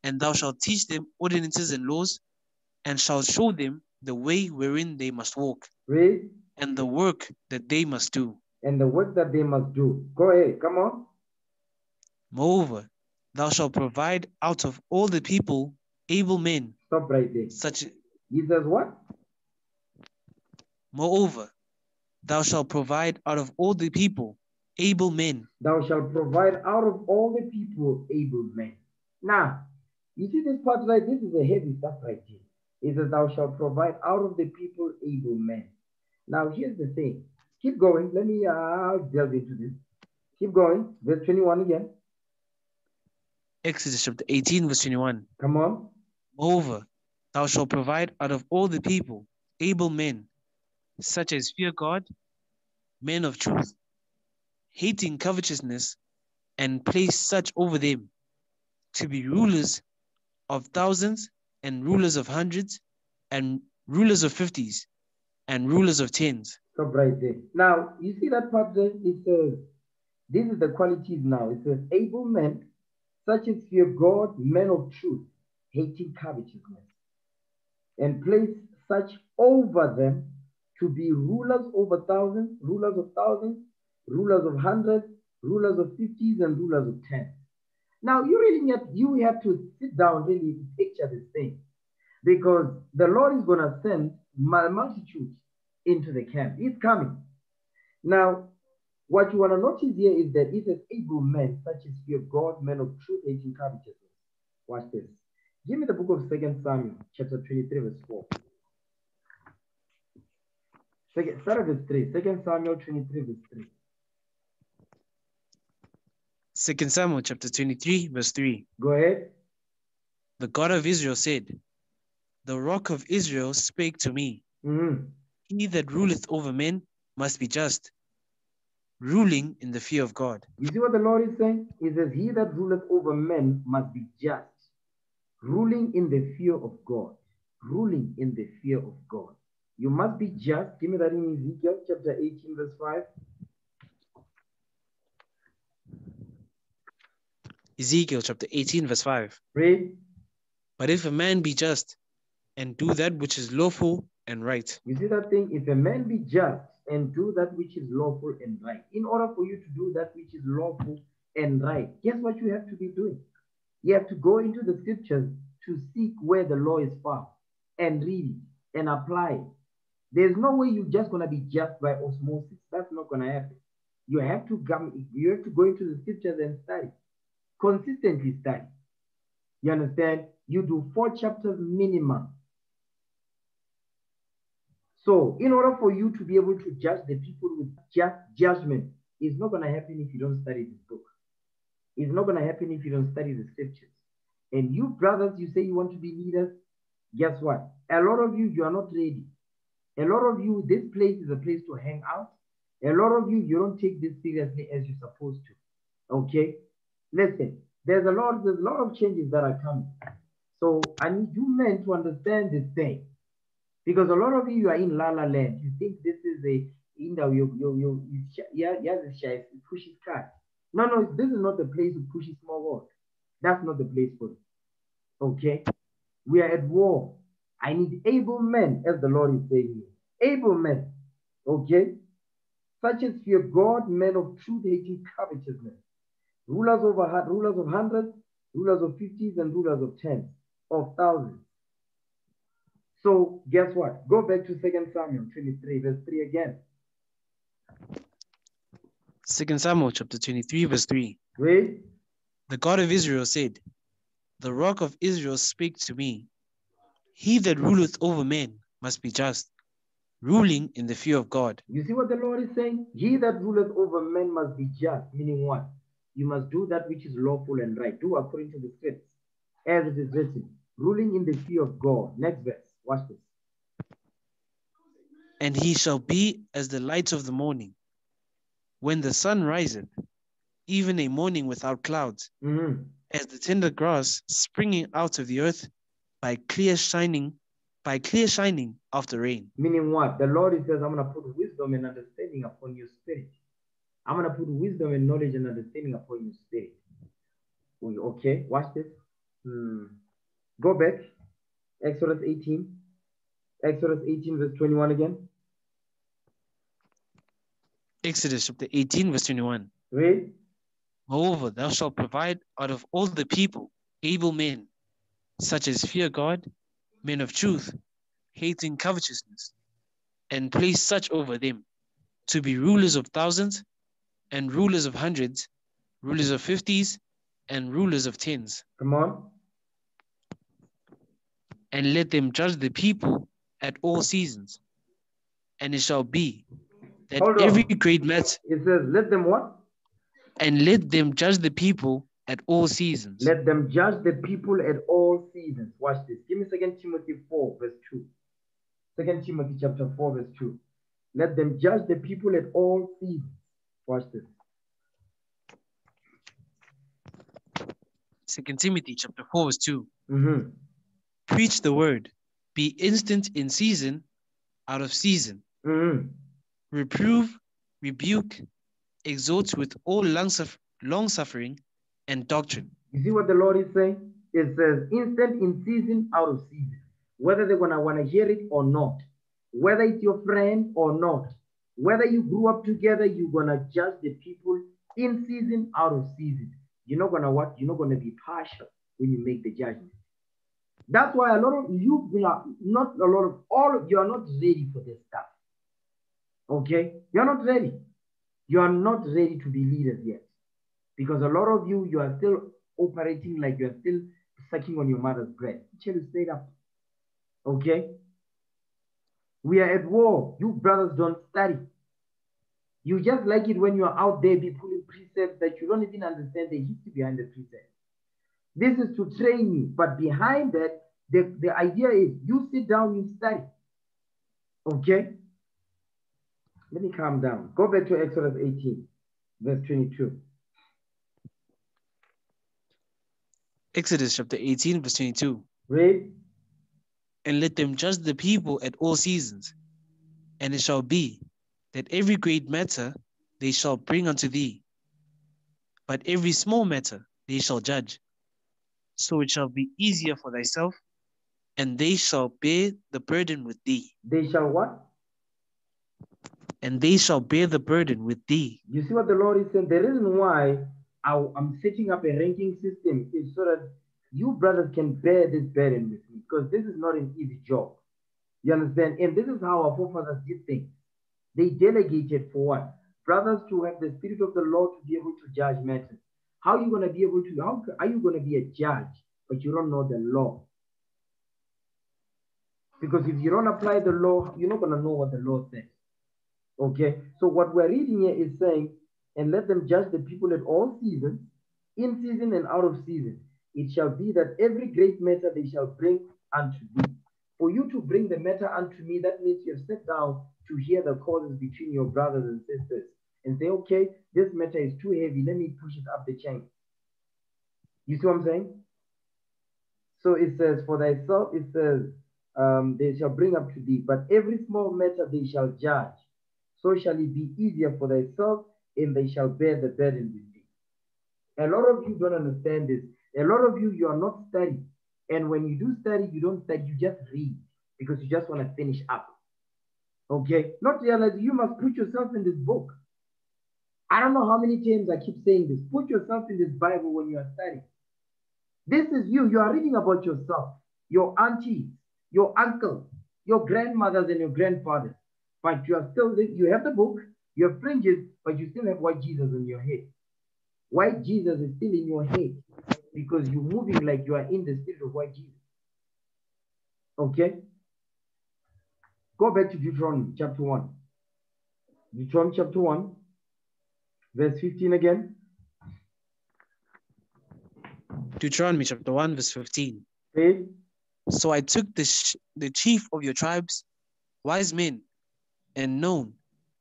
and thou shalt teach them ordinances and laws, and shalt show them the way wherein they must walk, Read. and the work that they must do. And the work that they must do. Go ahead. Come on. Moreover, thou shalt provide out of all the people able men, Stop right there. such He says, What? moreover, thou shalt provide out of all the people able men, Thou shalt provide out of all the people able men. Now, you see this part right? This is a heavy stuff right here. It says, Thou shalt provide out of the people able men. Now, here's the thing. Keep going. Let me uh, delve into this. Keep going. Verse 21 again. Exodus chapter 18, verse 21. Come on. Moreover, thou shalt provide out of all the people able men, such as fear God, men of truth, hating covetousness, and place such over them to be rulers of thousands, and rulers of hundreds, and rulers of fifties, and rulers of tens. Stop right there. Now, you see that part there? It says, uh, this is the qualities now. It says, uh, able men, such as fear God, men of truth, hating covetousness, and place such over them to be rulers over thousands, rulers of thousands, rulers of hundreds, rulers of fifties, and rulers of tens. Now, you really have, you have to sit down really to picture this thing because the Lord is going to send multitudes into the camp. He's coming. Now, what you want to notice here is that it says able men, such as fear God, men of truth, hating covetousness. Watch this. Give me the book of Second Samuel, chapter 23, verse 4. Second, start verse 3. Second Samuel 23, verse 3. Second Samuel chapter 23, verse 3. Go ahead. The God of Israel said, The rock of Israel spake to me, Mhm. He that ruleth over men must be just, ruling in the fear of God. You see what the Lord is saying? He says, He that ruleth over men must be just, ruling in the fear of God. Ruling in the fear of God. You must be just. Give me that in Ezekiel chapter 18, verse 5. Ezekiel chapter 18, verse 5. Read. But if a man be just and do that which is lawful and right, You see that thing? If a man be just and do that which is lawful and right, in order for you to do that which is lawful and right, guess what you have to be doing? You have to go into the scriptures to seek where the law is found and read it and apply it. There's no way you're just gonna be just by osmosis. That's not gonna happen. You have to come, you have to go into the scriptures and study. Consistently study. You understand? You do four chapters minimum so, in order for you to be able to judge the people with just judgment, it's not going to happen if you don't study this book. It's not going to happen if you don't study the scriptures. And you brothers, you say you want to be leaders. Guess what? A lot of you, you are not ready. A lot of you, this place is a place to hang out. A lot of you, you don't take this seriously as you're supposed to. Okay? Listen, there's a lot, there's a lot of changes that are coming. So I need you men to understand this thing. Because a lot of you are in La La Land. You think this is a you know you you you, yeah yeah the shy pushes car. No no this is not the place to push small work. That's not the place for it. Okay, we are at war. I need able men, as the Lord is saying. Able men. Okay, such as fear God, men of truth, hating covetousness, rulers over rulers of hundreds, rulers of fifties, and rulers of tens, of thousands. So guess what? Go back to Second Samuel 23, verse 3 again. Second Samuel chapter 23, verse 3. Read. The God of Israel said, The rock of Israel spake to me, He that ruleth over men must be just, ruling in the fear of God. You see what the Lord is saying? He that ruleth over men must be just, meaning what? You must do that which is lawful and right. Do according to the scripts, as it is written, ruling in the fear of God. Next verse. Watch this. And he shall be as the light of the morning, when the sun riseth, even a morning without clouds, Mhm. as the tender grass springing out of the earth by clear shining by clear shining of the rain. Meaning what? The Lord says, I'm going to put wisdom and understanding upon your spirit. I'm going to put wisdom and knowledge and understanding upon your spirit. Okay, watch this. Hmm. Go back. Exodus 18. Exodus 18, verse 21 again. Exodus chapter 18, verse 21. Read. Moreover, thou shalt provide out of all the people able men, such as fear God, men of truth, hating covetousness, and place such over them to be rulers of thousands, and rulers of hundreds, rulers of fifties, and rulers of tens, Come on. and let them judge the people at all seasons. And it shall be that Hold on. every great matter, It says, let them what? and let them judge the people at all seasons. Let them judge the people at all seasons. Watch this. Give me Second Timothy 4, verse 2. Second Timothy chapter 4, verse 2. Let them judge the people at all seasons. Watch this. Second Timothy chapter 4, verse 2. Mhm. Preach the word, be instant in season, out of season. Mhm. Reprove, rebuke, exhort with all long, long suffering and doctrine. You see what the Lord is saying? It says instant in season, out of season. Whether they're gonna want to hear it or not, whether it's your friend or not, whether you grew up together, you're gonna judge the people in season, out of season. You're not gonna what? You're not gonna be partial when you make the judgment. That's why a lot of you, you are not a lot of all of you are not ready for this stuff. Okay, you're not ready. You are not ready to be leaders yet because a lot of you you are still operating like you are still sucking on your mother's breast. Tell you straight up. Okay? We are at war. You brothers don't study. You just like it when you are out there be pulling precepts that you don't even understand the history behind the precepts. This is to train you, but behind that, the, the idea is you sit down, you study. Okay? Let me calm down. Go back to Exodus 18, verse 22. Exodus chapter 18, verse 22. Read. And let them judge the people at all seasons. And it shall be that every great matter they shall bring unto thee, but every small matter they shall judge. So it shall be easier for thyself, and they shall bear the burden with thee. They shall what? And they shall bear the burden with thee. You see what the Lord is saying? The reason why I, am setting up a ranking system so that you brothers can bear this burden with me because this is not an easy job. You understand? And this is how our forefathers did things. They delegated for what? Brothers to have the spirit of the Lord to be able to judge matters. How are you going to be able to, how are you going to be a judge, but you don't know the law? Because if you don't apply the law, you're not going to know what the law says. Okay, so what we're reading here is saying, and let them judge the people at all seasons, in season and out of season. It shall be that every great matter they shall bring unto thee. For you to bring the matter unto me, that means you have sat down to hear the causes between your brothers and sisters and say, okay, this matter is too heavy. Let me push it up the chain. You see what I'm saying? So it says, for thyself, it says, um, they shall bring up to thee, but every small matter they shall judge. So shall it be easier for thyself, and they shall bear the burden with thee. A lot of you don't understand this. A lot of you, you are not studying. And when you do study, you don't study, you just read because you just want to finish up. Okay? Not realize you must put yourself in this book. I don't know how many times I keep saying this. Put yourself in this Bible when you are studying. This is you. You are reading about yourself, your aunties, your uncles, your grandmothers, and your grandfathers. But you are still, you have the book, you have fringes, but you still have white Jesus in your head. White Jesus is still in your head because you're moving like you are in the spirit of white Jesus. Okay? Go back to Deuteronomy chapter 1. Deuteronomy chapter 1, verse 15 again. Deuteronomy chapter 1, verse 15. Read. So I took the, the chief of your tribes, wise men, and known,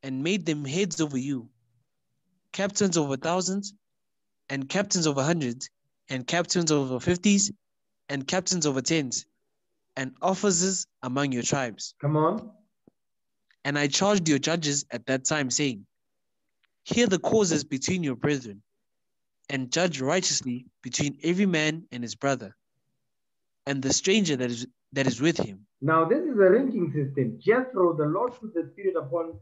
and made them heads over you, captains over thousands, and captains over hundreds, and captains over fifties, and captains over tens, and officers among your tribes. Come on. And I charged your judges at that time, saying, Hear the causes between your brethren, and judge righteously between every man and his brother, and the stranger that is that is with him. Now, this is a ranking system. Jethro, the Lord put the Spirit upon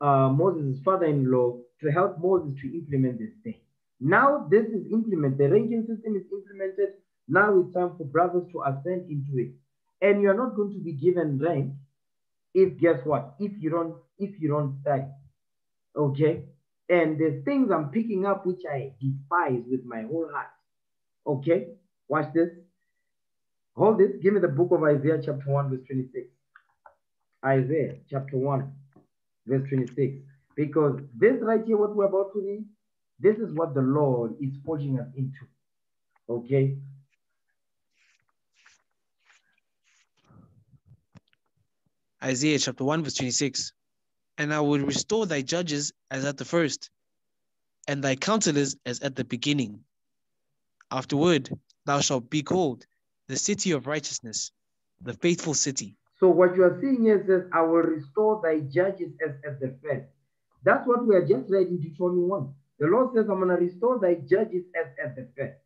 uh, Moses' father-in-law to help Moses to implement this thing. Now, this is implemented. The ranking system is implemented. Now it's time for brothers to ascend into it. And you're not going to be given rank if guess what? If you don't, if you don't study. Okay. And there's things I'm picking up which I despise with my whole heart. Okay. Watch this. Hold this. Give me the book of Isaiah, chapter 1, verse 26. Isaiah, chapter 1, verse 26. Because this right here, what we're about to read, this is what the Lord is forging us into. Okay. Isaiah chapter 1, verse 26. And I will restore thy judges as at the first, and thy counselors as at the beginning. Afterward, thou shalt be called the city of righteousness, the faithful city. So what you are seeing here says, I will restore thy judges as at the first. That's what we are just reading in Deuteronomy 1. The Lord says, I'm going to restore thy judges as at the first,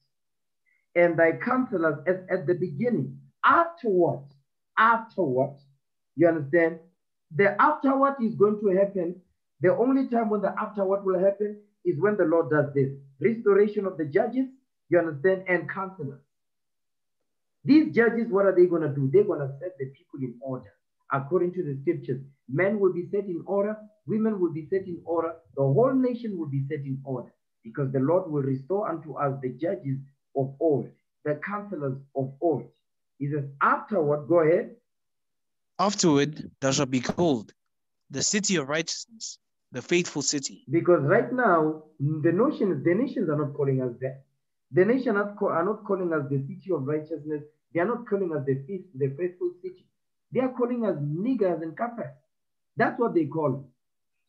and thy counselors as at the beginning. Afterwards, afterwards, you understand? The afterward is going to happen. The only time when the afterward will happen is when the Lord does this restoration of the judges, you understand, and counselors. These judges, what are they going to do? They're going to set the people in order according to the scriptures. Men will be set in order, women will be set in order, the whole nation will be set in order because the Lord will restore unto us the judges of old, the counselors of old. He says, afterward, go ahead. Afterward, thou shalt be called the city of righteousness, the faithful city. Because right now, the nations, the nations are not calling us that. The nations are not calling us the city of righteousness. They are not calling us the, feast, the faithful city. They are calling us niggers and kafirs. That's what they call.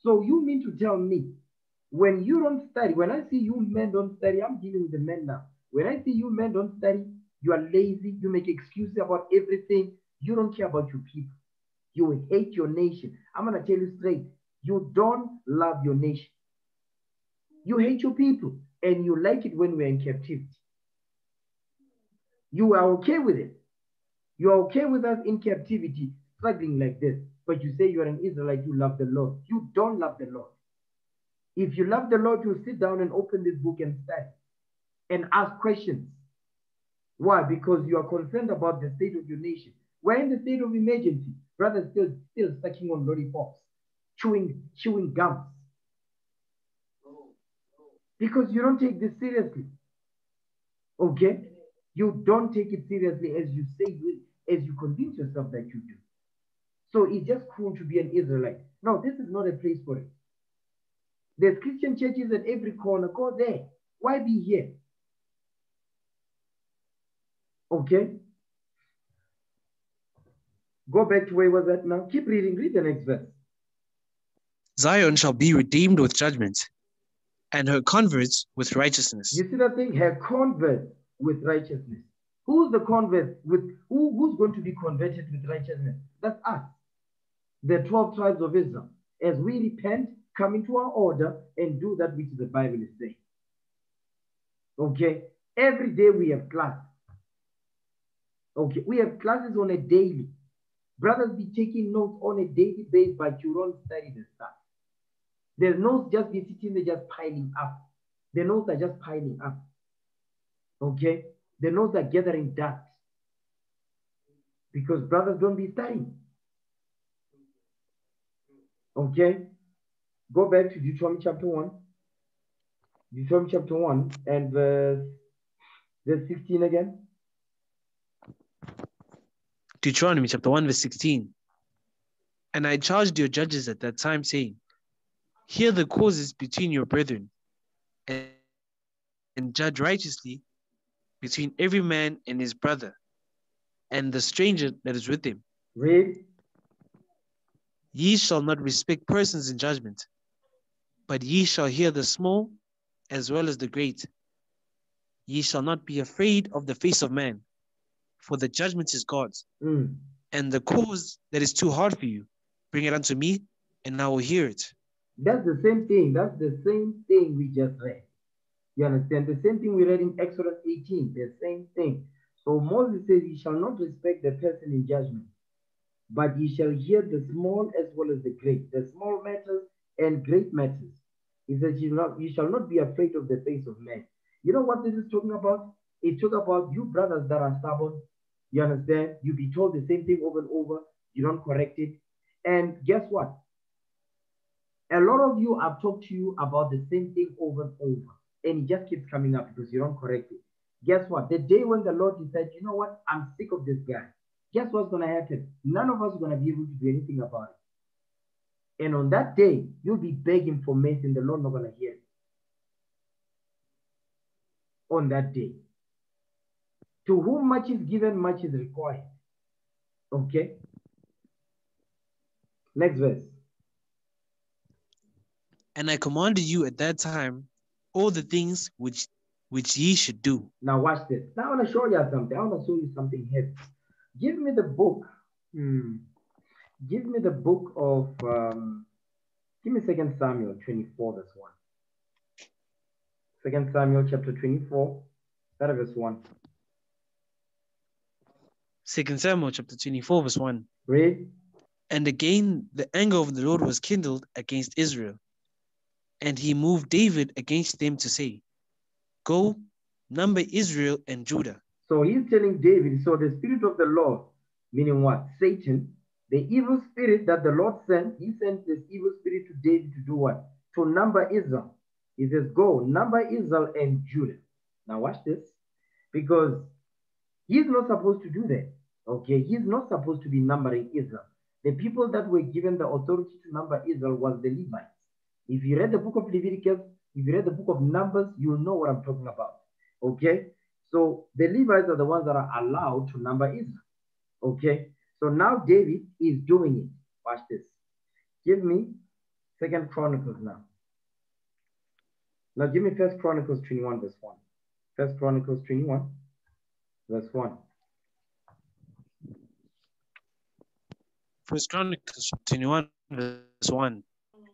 So you mean to tell me, when you don't study, when I see you men don't study, I'm dealing with the men now. When I see you men don't study, you are lazy, you make excuses about everything, you don't care about your people. You hate your nation. I'm going to tell you straight. You don't love your nation. You hate your people and you like it when we're in captivity. You are okay with it. You are okay with us in captivity, struggling like this. But you say you are an Israelite, you love the Lord. You don't love the Lord. If you love the Lord, you sit down and open this book and study and ask questions. Why? Because you are concerned about the state of your nation. We're in the state of emergency. Brothers still still sucking on lollipops, chewing chewing gums. Because you don't take this seriously. Okay? You don't take it seriously as you say as you convince yourself that you do. So it's just cool to be an Israelite. No, this is not a place for it. There's Christian churches at every corner. Go there. Why be here? Okay? Go back to where was that now? Keep reading. Read the next verse. Zion shall be redeemed with judgment, and her converts with righteousness. You see that thing? Her converts with righteousness. Who's the convert with who, who's going to be converted with righteousness? That's us, the 12 tribes of Israel. As we repent, come into our order and do that which the Bible is saying. Okay? Every day we have class. Okay, we have classes on a daily. Brothers be taking notes on a daily basis, but you don't study the stuff. There's notes just be sitting there just piling up. The notes are just piling up. Okay? The notes are gathering dust. Because brothers don't be studying. Okay? Go back to Deuteronomy chapter 1. Deuteronomy chapter 1 and verse, verse 16 again. Deuteronomy chapter 1, verse 16. And I charged your judges at that time, saying, Hear the causes between your brethren, and, and judge righteously between every man and his brother, and the stranger that is with him. Read. Ye shall not respect persons in judgment, but ye shall hear the small as well as the great. Ye shall not be afraid of the face of man, for the judgment is God's, Mm. and the cause that is too hard for you, bring it unto me, and I will hear it. That's the same thing. That's the same thing we just read. You understand? The same thing we read in Exodus 18, the same thing. So Moses says, You shall not respect the person in judgment, but you shall hear the small as well as the great, the small matters and great matters. He says, You, not, you shall not be afraid of the face of man. You know what this is talking about? It talks about you brothers that are stubborn. You understand? You be told the same thing over and over. You don't correct it. And guess what? A lot of you have talked to you about the same thing over and over, and it just keeps coming up because you don't correct it. Guess what? The day when the Lord decides, you know what, I'm sick of this guy. Guess what's going to happen? None of us are going to be able to do anything about it. And on that day, you'll be begging for mercy, and the Lord not going to hear it. On that day, to whom much is given, much is required. Okay. Next verse. And I commanded you at that time all the things which which ye should do. Now watch this. Now I want to show you something. I want to show you something here. Give me the book. Hmm. Give me the book of um, give me Second Samuel 24, verse 1. Second Samuel chapter 24, that verse 1. Second Samuel chapter 24, verse 1. Read. And again the anger of the Lord was kindled against Israel. And he moved David against them to say, Go, number Israel and Judah. So he's telling David, so the spirit of the Lord, meaning what? Satan, the evil spirit that the Lord sent, he sent this evil spirit to David to do what? To number Israel. He says, Go, number Israel and Judah. Now watch this. Because he's not supposed to do that. Okay, he's not supposed to be numbering Israel. The people that were given the authority to number Israel was the Levites. If you read the book of Leviticus, if you read the book of Numbers, you'll know what I'm talking about. Okay, so the Levites are the ones that are allowed to number Israel. Okay, so now David is doing it. Watch this. Give me Second Chronicles now. Now give me First Chronicles 21, verse 1. First Chronicles 21, verse 1. First Chronicles 21, verse 1.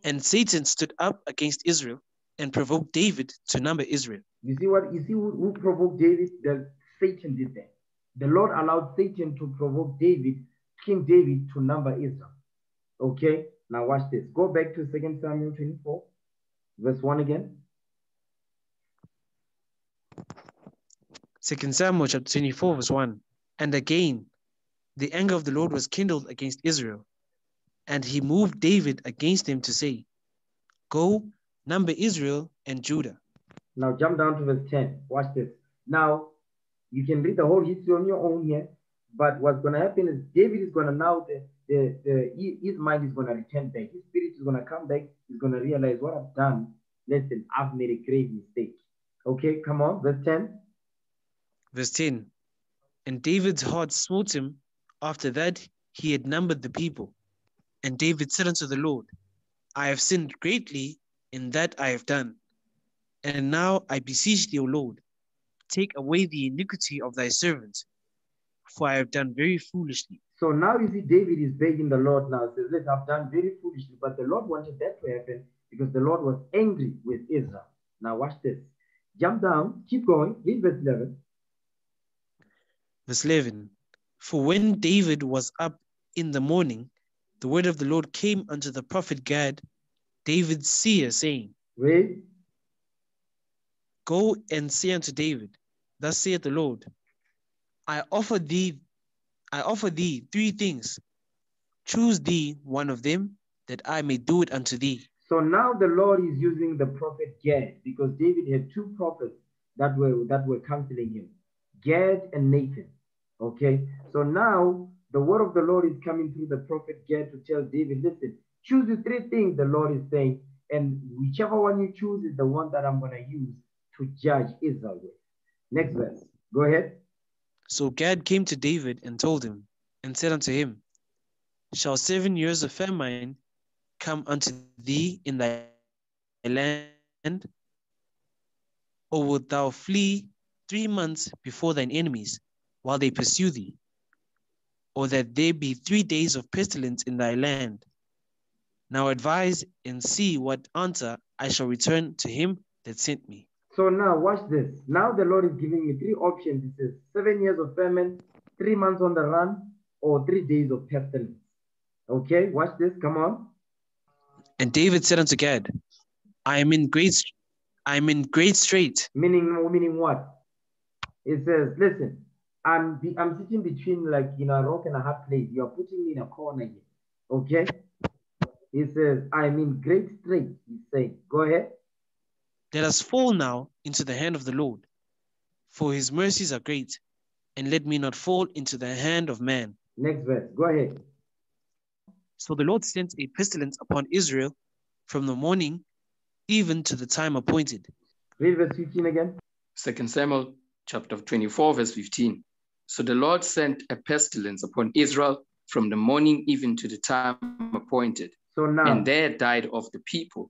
And Satan stood up against Israel and provoked David to number Israel. You see what you see who, who provoked David? The Satan did that. The Lord allowed Satan to provoke David, King David, to number Israel. Okay, now watch this. Go back to 2 Samuel 24, verse 1 again. Second Samuel chapter 24, verse 1. And again, the anger of the Lord was kindled against Israel, and he moved David against him to say, Go, number Israel and Judah. Now jump down to verse 10. Watch this. Now, you can read the whole history on your own here, but what's going to happen is David is going to now, the, the, the, his mind is going to return back. His spirit is going to come back. He's going to realize what I've done. Listen, I've made a grave mistake. Okay, come on, verse 10. Verse 10. And David's heart smote him after that he had numbered the people. And David said unto the Lord, I have sinned greatly in that I have done. And now I beseech thee, O Lord, take away the iniquity of thy servant, for I have done very foolishly. So now you see David is begging the Lord now, says, Listen, I've done very foolishly, but the Lord wanted that to happen because the Lord was angry with Israel. Now watch this. Jump down, keep going, read verse 11. Verse 11 For when David was up in the morning, the word of the Lord came unto the prophet Gad, David's seer, saying, Read. Go and say unto David, Thus saith the Lord, I offer thee, I offer thee three things. Choose thee one of them, that I may do it unto thee. So now the Lord is using the prophet Gad because David had two prophets that were that were counseling him, Gad and Nathan. Okay, so now the word of the Lord is coming through the prophet Gad to tell David, listen, choose the three things the Lord is saying, and whichever one you choose is the one that I'm going to use to judge Israel with. Next verse. Go ahead. So Gad came to David and told him, and said unto him, Shall seven years of famine come unto thee in thy land? Or wilt thou flee three months before thine enemies while they pursue thee, or that there be three days of pestilence in thy land. Now advise and see what answer I shall return to him that sent me. So now watch this. Now the Lord is giving me three options. He says seven years of famine, three months on the run, or three days of pestilence. Okay, watch this. Come on. And David said unto Gad, I am in great I am in great strait. Meaning, meaning what? It says, listen, I'm be, I'm sitting between like you know a rock and a hard place. You're putting me in a corner here. Okay. He says, I'm in great strait. He saying, go ahead. Let us fall now into the hand of the Lord, for his mercies are great, and let me not fall into the hand of man. Next verse. Go ahead. So the Lord sent a pestilence upon Israel from the morning even to the time appointed. Read verse 15 again. Second Samuel chapter 24, verse 15. So the Lord sent a pestilence upon Israel from the morning even to the time appointed. So now, And there died of the people.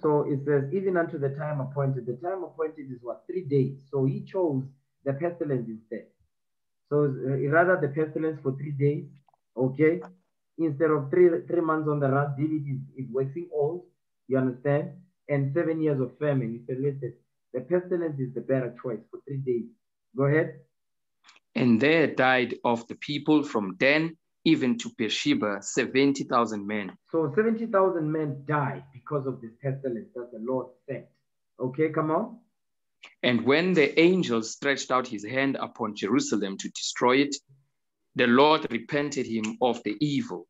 so it says, even unto the time appointed. The time appointed is what? Three days. So he chose the pestilence instead. So uh, rather the pestilence for three days, okay? Instead of three three months on the run, David is, is waxing old, you understand? And seven years of famine. He said, listen, the pestilence is the better choice for three days. Go ahead. And there died of the people from Dan even to Beersheba 70,000 men. So 70,000 men died because of this pestilence that the Lord sent. Okay, come on. And when the angel stretched out his hand upon Jerusalem to destroy it, the Lord repented him of the evil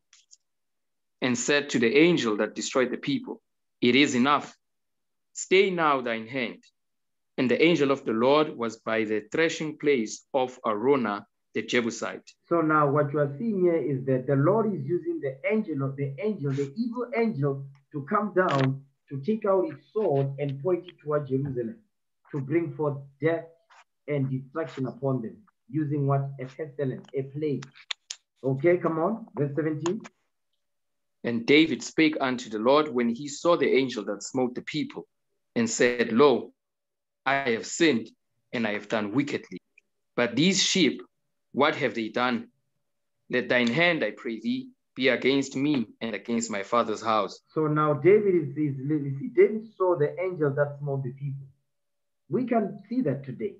and said to the angel that destroyed the people, It is enough. Stay now thine hand. And the angel of the Lord was by the threshing place of Araunah the Jebusite. So now what you are seeing here is that the Lord is using the angel of the angel, the evil angel, to come down to take out his sword and point it toward Jerusalem to bring forth death and destruction upon them, using what? A pestilence, a plague. Okay, come on, verse 17. And David spake unto the Lord when he saw the angel that smote the people, and said, Lo, I have sinned, and I have done wickedly. But these sheep, what have they done? Let thine hand, I pray thee, be against me and against my father's house. So now David is, is David saw the angel that smote the people. We can see that today.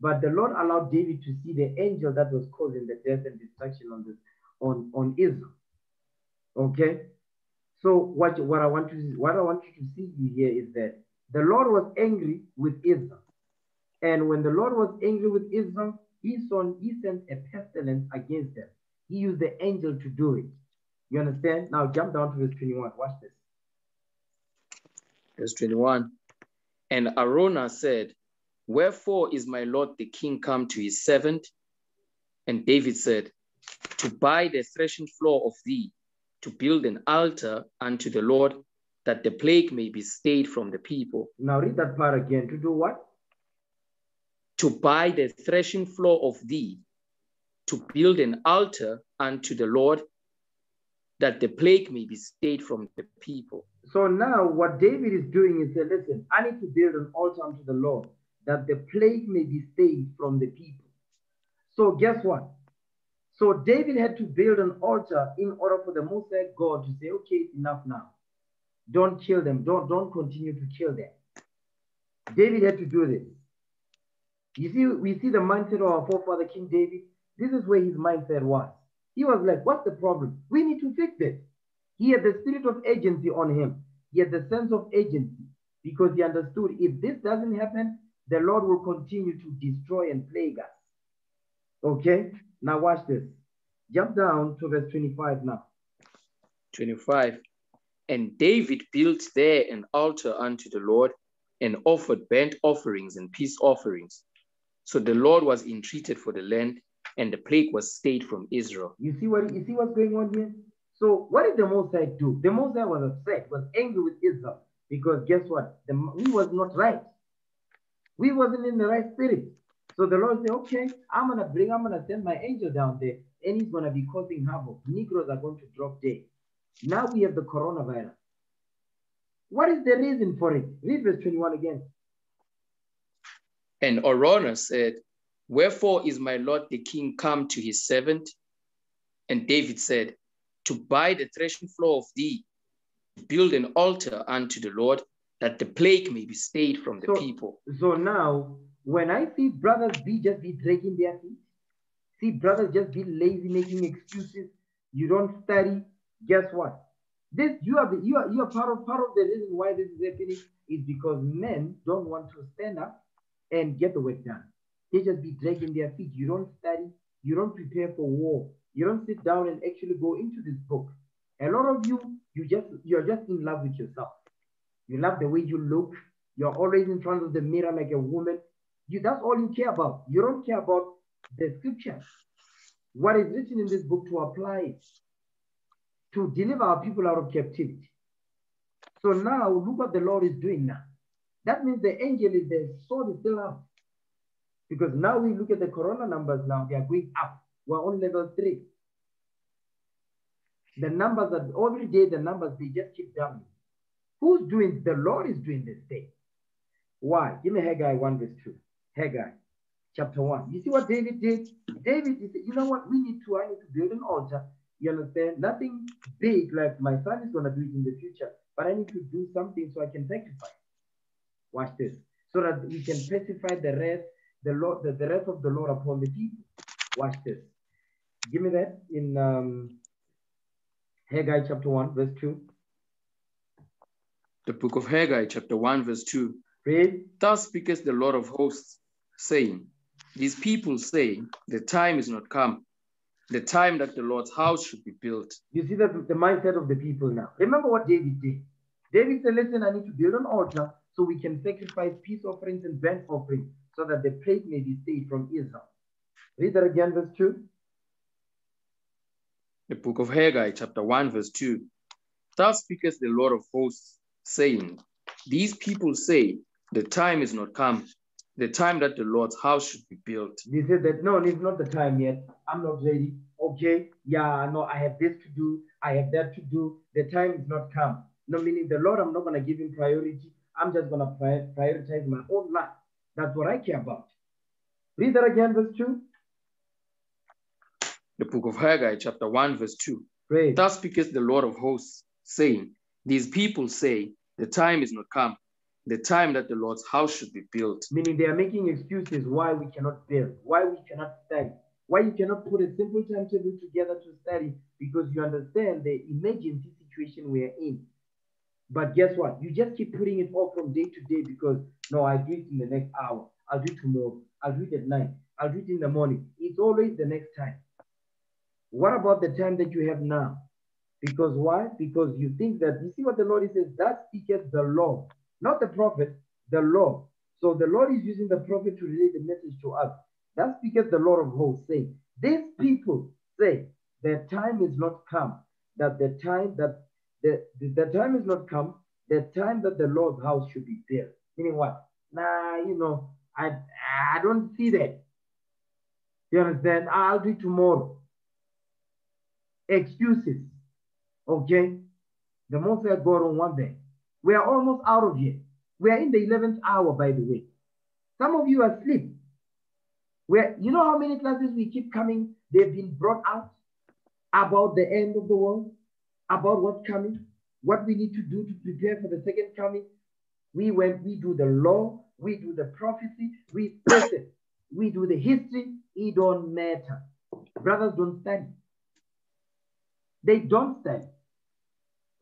But the Lord allowed David to see the angel that was causing the death and destruction on this on, on Israel. Okay. So what, what I want to what I want you to see here is that the Lord was angry with Israel. And when the Lord was angry with Israel, he, he sent a pestilence against them. He used the angel to do it. You understand? Now jump down to verse 21. Watch this. Verse 21. And Araunah said, Wherefore is my lord the king come to his servant? And David said, To buy the threshing floor of thee, to build an altar unto the Lord, that the plague may be stayed from the people. Now read that part again. To do what? To buy the threshing floor of thee, to build an altar unto the Lord, that the plague may be stayed from the people. So now what David is doing is say, listen, I need to build an altar unto the Lord, that the plague may be stayed from the people. So guess what? So David had to build an altar in order for the Most High God to say, okay, it's enough now. Don't kill them. Don't, don't continue to kill them. David had to do this. You see, we see the mindset of our forefather King David. This is where his mindset was. He was like, what's the problem? We need to fix it. He had the spirit of agency on him. He had the sense of agency because he understood if this doesn't happen, the Lord will continue to destroy and plague us. Okay, now watch this. Jump down to verse 25 now. 25. And David built there an altar unto the Lord and offered burnt offerings and peace offerings. So the Lord was entreated for the land, and the plague was stayed from Israel. You see what you see what's going on here? So what did the Most High do? The Most High was upset, was angry with Israel because guess what? The, we was not right. We wasn't in the right spirit. So the Lord said, okay, I'm gonna bring, I'm gonna send my angel down there, and he's gonna be causing havoc. Negroes are going to drop dead. Now we have the coronavirus. What is the reason for it? Read verse 21 again. And Araunah said, Wherefore is my lord the king come to his servant? And David said, To buy the threshing floor of thee, build an altar unto the Lord, that the plague may be stayed from the So- people. So now, when I see brothers be just be dragging their feet, see brothers just be lazy, making excuses. You don't study. Guess what? This you are the, you are you are part of part of the reason why this is happening is because men don't want to stand up and get the work done. They just be dragging their feet. You don't study. You don't prepare for war. You don't sit down and actually go into this book. A lot of you, you just you're just in love with yourself. You love the way you look. You're always in front of the mirror like a woman. You, that's all you care about. You don't care about the scripture. What is written in this book to apply it, to deliver our people out of captivity. So now look what the Lord is doing now. That means the angel is the sword is still out. Because now we look at the corona numbers now, they are going up. We're on level three. The numbers are every day, the numbers they just keep down. Who's doing the Lord is doing this thing? Why? Give me Haggai 1 verse 2. Haggai chapter 1. You see what David did? David, you know what? We need to, I need to build an altar. You understand? Nothing big like my son is going to do it in the future, but I need to do something so I can sacrifice. Watch this. So that we can specify the rest, the Lord, the, the rest of the Lord upon the people. Watch this. Give me that in um, Haggai chapter 1, verse 2. The book of Haggai, chapter 1, verse 2. Read. Thus speaketh the Lord of hosts, saying, These people say, The time is not come, the time that the Lord's house should be built. You see that the mindset of the people now. Remember what David did. David said, Listen, I need to build an altar so we can sacrifice peace offerings and burnt offerings so that the plague may be stayed from Israel. Read that again, verse 2. The book of Haggai, chapter 1, verse 2. Thus speaketh the Lord of hosts, saying, These people say, The time is not come, the time that the Lord's house should be built. They said that, No, it's not the time yet. I'm not ready. Okay, yeah, no, I have this to do. I have that to do. The time is not come. No, meaning the Lord, I'm not going to give him priority. I'm just going to pri- prioritize my own life. That's what I care about. Read that again, verse 2. The book of Haggai, chapter 1, verse 2. Pray. Thus speaketh the Lord of hosts, saying, These people say, The time is not come, the time that the Lord's house should be built. meaning they are making excuses why we cannot build, why we cannot study, why you cannot put a simple timetable together to study because you understand the emergency situation we are in. But guess what? You just keep putting it off from day to day because no, I'll do it in the next hour, I'll do it tomorrow, I'll do it at night, I'll do it in the morning. It's always the next time. What about the time that you have now? Because why? Because you think that you see what the Lord says, that speaketh the law, not the prophet, the law. So the Lord is using the prophet to relay the message to us. That speaketh the Lord of hosts, saying, These people say Their time is not come, that the time that the, the, the time is not come, the time that the Lord's house should be built. Meaning what? Nah, you know, I I don't see that. You understand? I'll do tomorrow. Excuses. Okay? The most I God on one day. We are almost out of here. We are in the 11th hour, by the way. Some of you are asleep. Where you know how many classes we keep coming, they've been brought out about the end of the world, about what's coming, what we need to do to prepare for the second coming. We went, we do the law, we do the prophecy, we listen, we do the history, it don't matter. Brothers don't study. They don't study.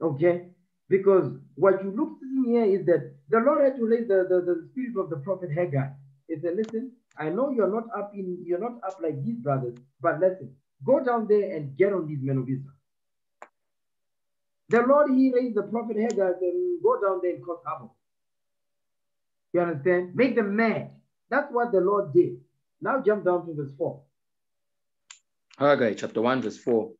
Okay? Because what you look in here is that the Lord had to raise the, the, the spirit of the prophet Haggai. He said, Listen, I know you're not up in you're not up like these brothers, but listen, go down there and get on these men of Israel. The Lord he raised the prophet Haggai and go down there and cause havoc. You understand? Make them mad. That's what the Lord did. Now jump down to verse 4. Haggai chapter 1, verse 4.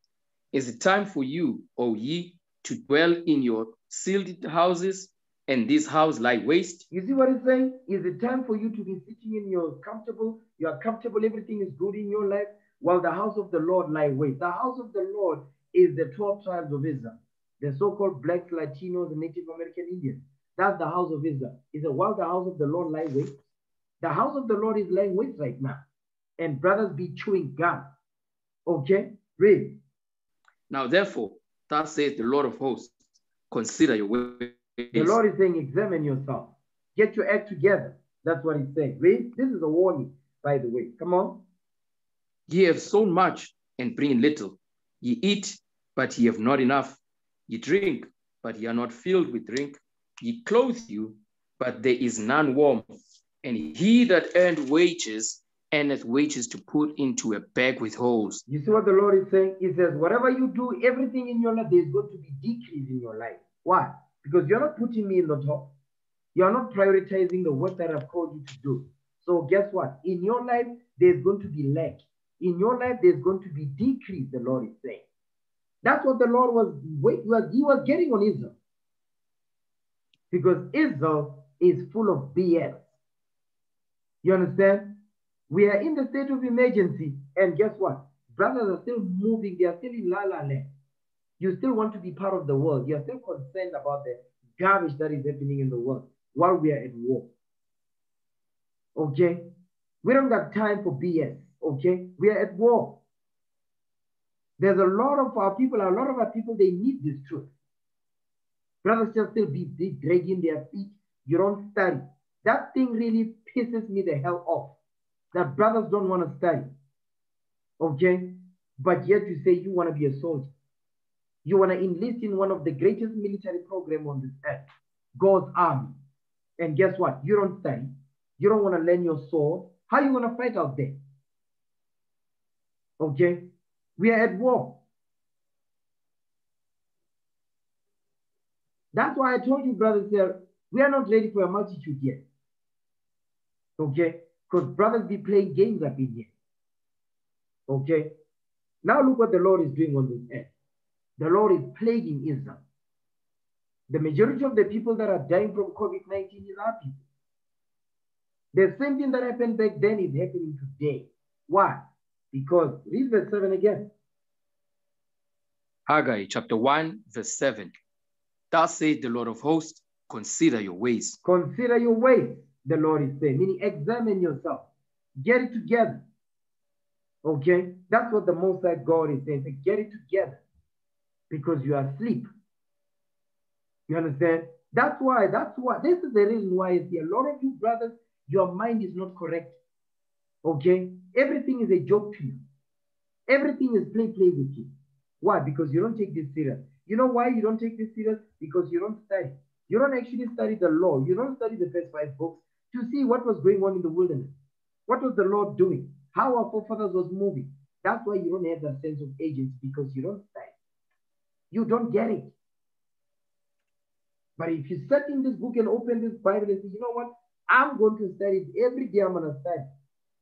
Is it time for you, O ye, to dwell in your sealed houses, and this house lie waste? You see what it's saying? Is it time for you to be sitting in your comfortable? You are comfortable, everything is good in your life, while the house of the Lord lie waste. The house of the Lord is the 12 tribes of Israel, the so-called blacks, Latinos, and Native American Indians. That's the house of Israel. Is it while the house of the Lord lie waste? The house of the Lord is lying waste right now. and brothers be chewing gum. Okay? Read. Now, therefore, thus says the Lord of hosts, consider your ways. The Lord is saying, examine yourself. Get your act together. That's what he's saying. Read. This is a warning, by the way. Come on. Ye have sown much and bring in little. Ye eat, but ye have not enough. Ye drink, but ye are not filled with drink. Ye clothe you, but there is none warm. And he that earned wages earneth wages to put into a bag with holes. You see what the Lord is saying? He says, whatever you do, everything in your life, there's going to be decrease in your life. Why? Because you're not putting me in the top. You're not prioritizing the work that I've called you to do. So guess what? In your life, there's going to be lack. In your life, there's going to be decrease, the Lord is saying. That's what the Lord was, was he was getting on Israel. Because Israel is full of BS. You understand? We are in the state of emergency, and guess what? Brothers are still moving, they are still in la la land. You still want to be part of the world. You're still concerned about the garbage that is happening in the world while we are at war. Okay? We don't got time for BS. Okay? We are at war. There's a lot of our people, a lot of our people, they need this truth. Brothers just still be, be dragging their feet. You don't study. That thing really pisses me the hell off. That brothers don't want to study. Okay? But yet you say you want to be a soldier. You want to enlist in one of the greatest military program on this earth, God's army. And guess what? You don't study. You don't want to learn your sword. How you going to fight out there? Okay? We are at war. That's why I told you, brothers, here, we are not ready for a multitude yet. Okay? Because brothers be playing games up in here. Okay? Now look what the Lord is doing on this earth. The Lord is plaguing Israel. The majority of the people that are dying from COVID-19 is our people. The same thing that happened back then is happening today. Why? Because, read verse 7 again. Haggai chapter 1, verse 7. Thus saith the Lord of hosts, consider your ways. Consider your ways, the Lord is saying, meaning examine yourself, get it together. Okay? That's what the Most High God is saying. Say, get it together because you are asleep. You understand? That's why, that's why, this is the reason why I see a lot of you brothers, your mind is not correct. Okay? Everything is a joke to you. Everything is play, play with you. Why? Because you don't take this serious. You know why you don't take this serious? Because you don't study. You don't actually study the law. You don't study the first five books to see what was going on in the wilderness. What was the Lord doing? How our forefathers was moving. That's why you don't have that sense of agency because you don't. You don't get it. But if you sit in this book and open this Bible and say, you know what? I'm going to study it. Every day I'm going to study.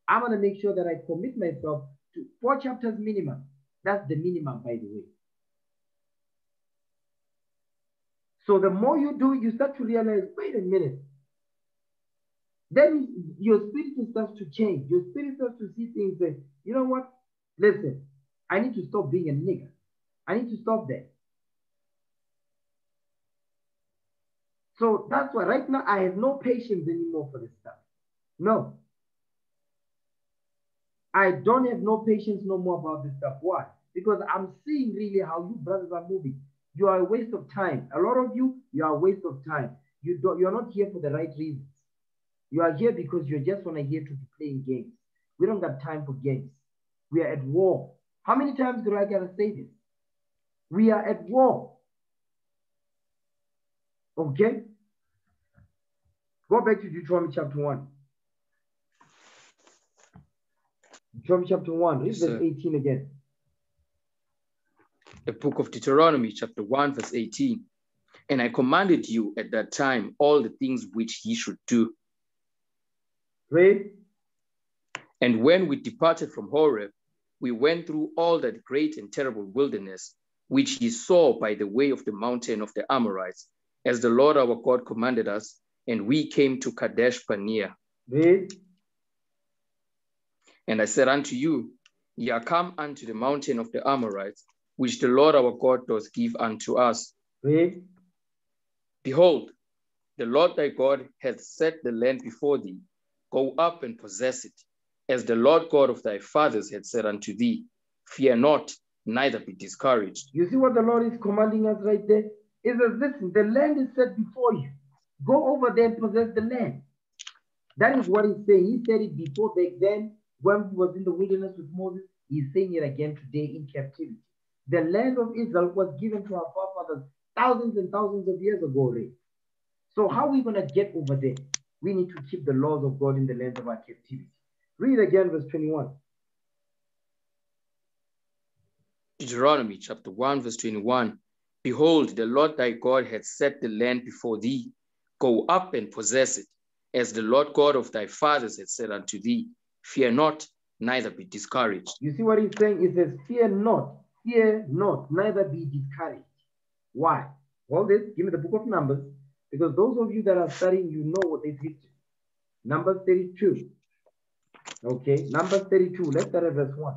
I'm going to make sure that I commit myself to four chapters minimum. That's the minimum, by the way. So the more you do, you start to realize, wait a minute. Then your spirit starts to change. Your spirit starts to see things that, you know what? Listen, I need to stop being a nigger. I need to stop that. So that's why right now I have no patience anymore for this stuff. No. I don't have no patience no more about this stuff. Why? Because I'm seeing really how you brothers are moving. You are a waste of time. A lot of you, you are a waste of time. You don't, you're not here for the right reasons. You are here because you just want to here to be playing games. We don't got time for games. We are at war. How many times do I gotta say this? We are at war. Okay? Go back to Deuteronomy chapter 1. Deuteronomy chapter 1, read verse 18 again. The book of Deuteronomy, chapter 1, verse 18. And I commanded you at that time all the things which ye should do. Read. And when we departed from Horeb, we went through all that great and terrible wilderness, which ye saw by the way of the mountain of the Amorites, as the Lord our God commanded us, and we came to Kadesh Barnea. Read. And I said unto you, Ye are come unto the mountain of the Amorites, which the Lord our God does give unto us. Read. Behold, the Lord thy God hath set the land before thee. Go up and possess it. as the Lord God of thy fathers had said unto thee, fear not, neither be discouraged. You see what the Lord is commanding us right there? He says, listen, the land is set before you. Go over there and possess the land. That is what he's saying. He said it before back then when he was in the wilderness with Moses. He's saying it again today in captivity. The land of Israel was given to our forefathers thousands and thousands of years ago already. So how are we going to get over there? We need to keep the laws of God in the land of our captivity. Read again verse 21. Deuteronomy chapter 1, verse 21. Behold, the Lord thy God hath set the land before thee. Go up and possess it, as the Lord God of thy fathers hath said unto thee. Fear not, neither be discouraged. You see what he's saying? He says, Fear not, fear not, neither be discouraged. Why? Hold this, give me the book of Numbers, because those of you that are studying, you know what this history. Numbers 32. Okay, Numbers 32. Let's start at verse 1.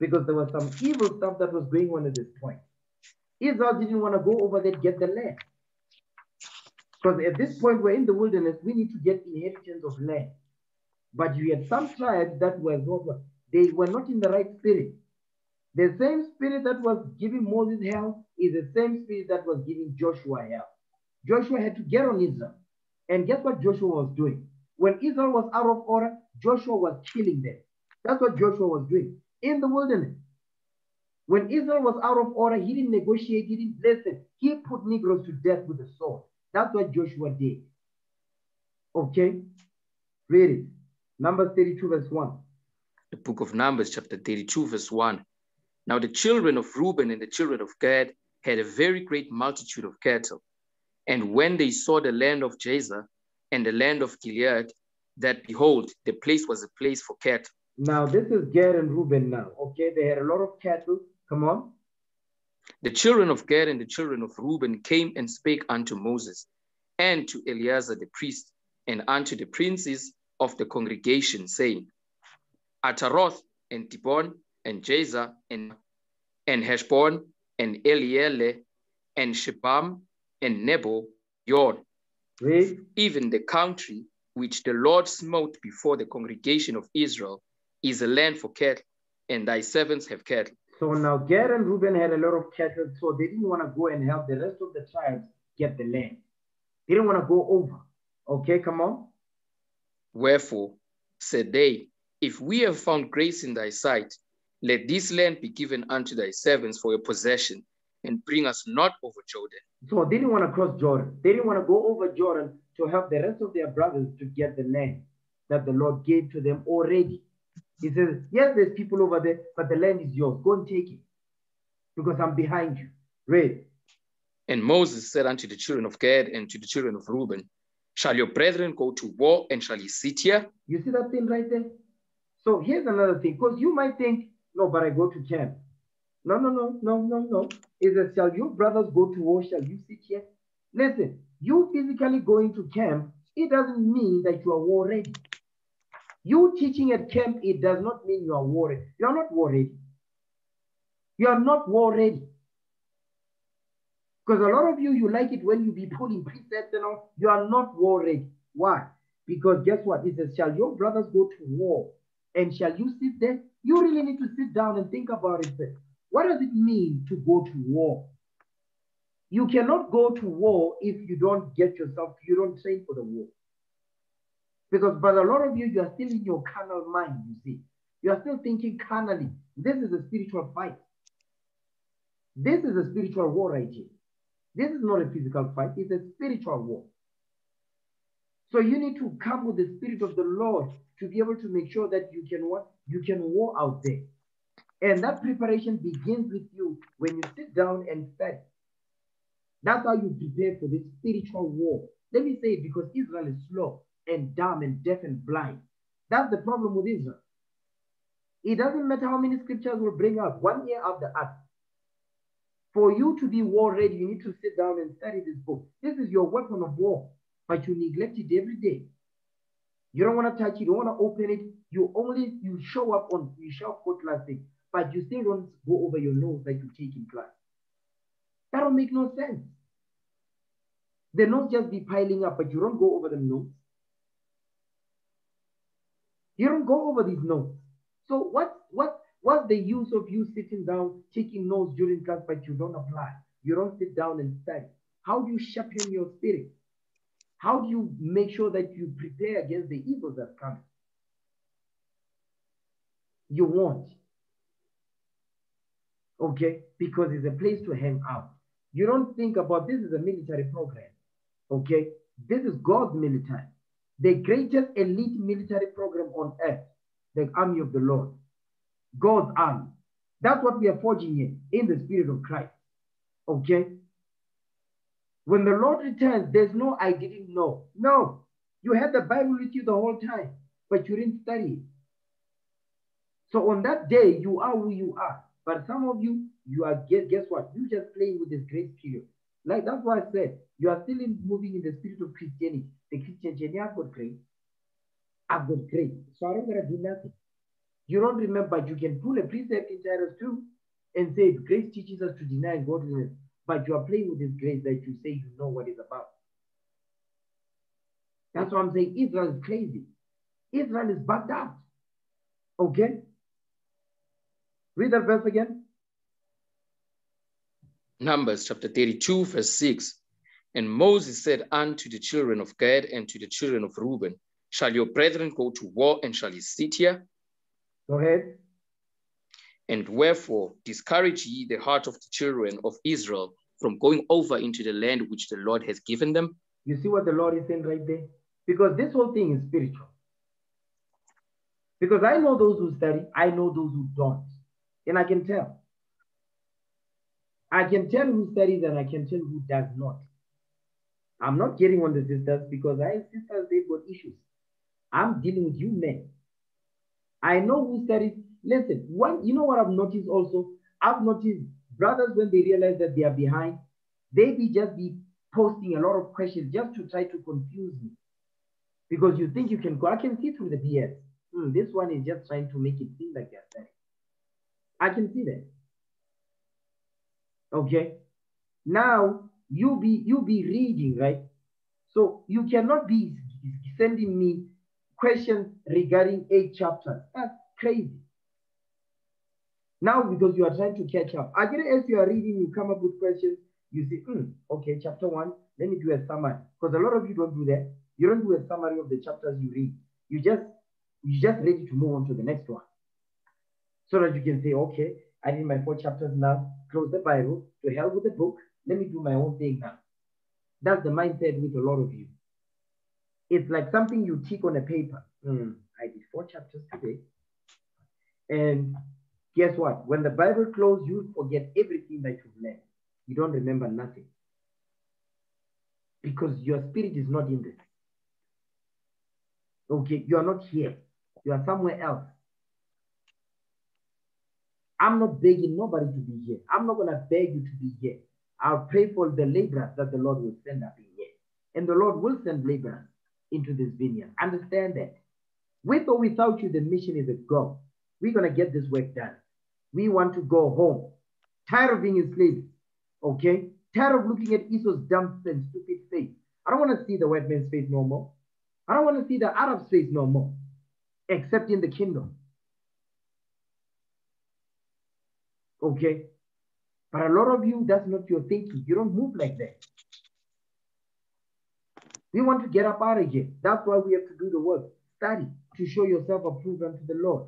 Because there was some evil stuff that was going on at this point. Israel didn't want to go over there get the land. Because at this point, we're in the wilderness, we need to get inheritance of land. But you had some tribes that were not, they were not in the right spirit. The same spirit that was giving Moses hell is the same spirit that was giving Joshua hell. Joshua had to get on Israel. And guess what Joshua was doing? When Israel was out of order, Joshua was killing them. That's what Joshua was doing in the wilderness. When Israel was out of order, he didn't negotiate, he didn't listen. He put Negroes to death with a sword. That's what Joshua did. Okay? Read it. Numbers 32, verse 1. The book of Numbers, chapter 32, verse 1. Now the children of Reuben and the children of Gad had a very great multitude of cattle. And when they saw the land of Jazer and the land of Gilead, that behold, the place was a place for cattle. Now this is Gad and Reuben now. Okay, they had a lot of cattle. Come on. The children of Gad and the children of Reuben came and spake unto Moses and to Eleazar the priest and unto the princes of the congregation, saying, Ataroth and Dibon and Jazer and, and Heshbon and Elealeh and Shebam and Nebo Yon, Read. even the country which the Lord smote before the congregation of Israel is a land for cattle, and thy servants have cattle. So now Gad and Reuben had a lot of cattle, so they didn't want to go and help the rest of the tribes get the land. They didn't want to go over. Okay, come on. Wherefore said they, If we have found grace in thy sight, let this land be given unto thy servants for a possession, and bring us not over Jordan. So they didn't want to cross Jordan. They didn't want to go over Jordan to help the rest of their brothers to get the land that the Lord gave to them already. He says, Yes, there's people over there, but the land is yours. Go and take it because I'm behind you. Read. And Moses said unto the children of Gad and to the children of Reuben, Shall your brethren go to war, and shall ye sit here? You see that thing right there? So here's another thing, because you might think, no, but I go to camp. No, no, no, no, no, no. Is it shall your brothers go to war? Shall you sit here? Listen, you physically going to camp, it doesn't mean that you are war ready. You teaching at camp, it does not mean you are worried. You are not worried. You are not worried. Because a lot of you, you like it when you be pulling precepts and all. You are not worried. Why? Because guess what? It says, Shall your brothers go to war? And shall you sit there? You really need to sit down and think about it. What does it mean to go to war? You cannot go to war if you don't get yourself, you don't train for the war. Because, but a lot of you, you are still in your carnal mind, you see. You are still thinking carnally. This is a spiritual fight. This is a spiritual war right here. This is not a physical fight, it's a spiritual war. So you need to come with the spirit of the Lord to be able to make sure that you can what you can war out there. And that preparation begins with you when you sit down and study. That's how you prepare for this spiritual war. Let me say it because Israel is slow and dumb and deaf and blind. That's the problem with Israel. It doesn't matter how many scriptures will bring out one year after other. For you to be war ready, you need to sit down and study this book. This is your weapon of war, but you neglect it every day. You don't want to touch it, you don't want to open it. You only you show up on you up for class but you still don't go over your notes that you take in class. That don't make no sense. The notes just be piling up, but you don't go over the notes. You don't go over these notes. So what what what's the use of you sitting down taking notes during class, but you don't apply? You don't sit down and study. How do you sharpen your spirit? How do you make sure that you prepare against the evils that come? You won't. Okay? Because it's a place to hang out. You don't think about this is a military program. Okay? This is God's military. The greatest elite military program on earth, the army of the Lord. God's army. That's what we are forging in, in the spirit of Christ. Okay? When the Lord returns, there's no, I didn't know. No. You had the Bible with you the whole time, but you didn't study it. So on that day, you are who you are. But some of you, you are, guess, guess what? You just playing with this grace period. Like that's why I said, you are still in, moving in the spirit of Christianity. I've got grace. I've got grace. So I don't gotta do nothing. You don't remember, you can pull a precept in Titus 2 and say grace teaches us to deny godliness, but you are playing with this grace that you say you know what it's about. That's why I'm saying Israel is crazy. Israel is bugged out. Okay? Read that verse again. Numbers chapter 32, verse 6. And Moses said unto the children of Gad and to the children of Reuben, Shall your brethren go to war and shall ye sit here? Go ahead. And wherefore discourage ye the heart of the children of Israel from going over into the land which the Lord has given them? You see what the Lord is saying right there? Because this whole thing is spiritual. Because I know those who study, I know those who don't. And I can tell. I can tell who studies and I can tell who does not. I'm not getting on the sisters because I sisters, they've got issues. I'm dealing with you men. I know who studies. Listen, one, you know what I've noticed also? I've noticed brothers when they realize that they are behind, they be just be posting a lot of questions just to try to confuse me. Because you think you can go, I can see through the BS. Hmm, this one is just trying to make it seem like they're studying. I can see that. Okay. Now you be you be reading, right? So you cannot be sending me questions regarding eight chapters. That's crazy. Now, because you are trying to catch up, it as you are reading, you come up with questions, you say, hmm, okay, chapter one, let me do a summary. Because a lot of you don't do that. You don't do a summary of the chapters you read. You just you just ready to move on to the next one. So that you can say, okay, I did my four chapters now, close the Bible, to hell with the book, let me do my own thing now. That's the mindset with a lot of you. It's like something you tick on a paper. Mm, I did four chapters today. And guess what? When the Bible closes, you forget everything that you've learned. You don't remember nothing. Because your spirit is not in this. Okay, you are not here. You are somewhere else. I'm not begging nobody to be here. I'm not going to beg you to be here. I'll pray for the laborers that the Lord will send up in here. And the Lord will send laborers into this vineyard. Understand that. With or without you, the mission is a go. We're going to get this work done. We want to go home. Tired of being enslaved. Okay? Tired of looking at Esau's dumb and stupid face. I don't want to see the white man's face no more. I don't want to see the Arab's face no more, except in the kingdom. Okay? But a lot of you, that's not your thinking. You don't move like that. We want to get up out of here. That's why we have to do the work. Study to show yourself approved unto the Lord.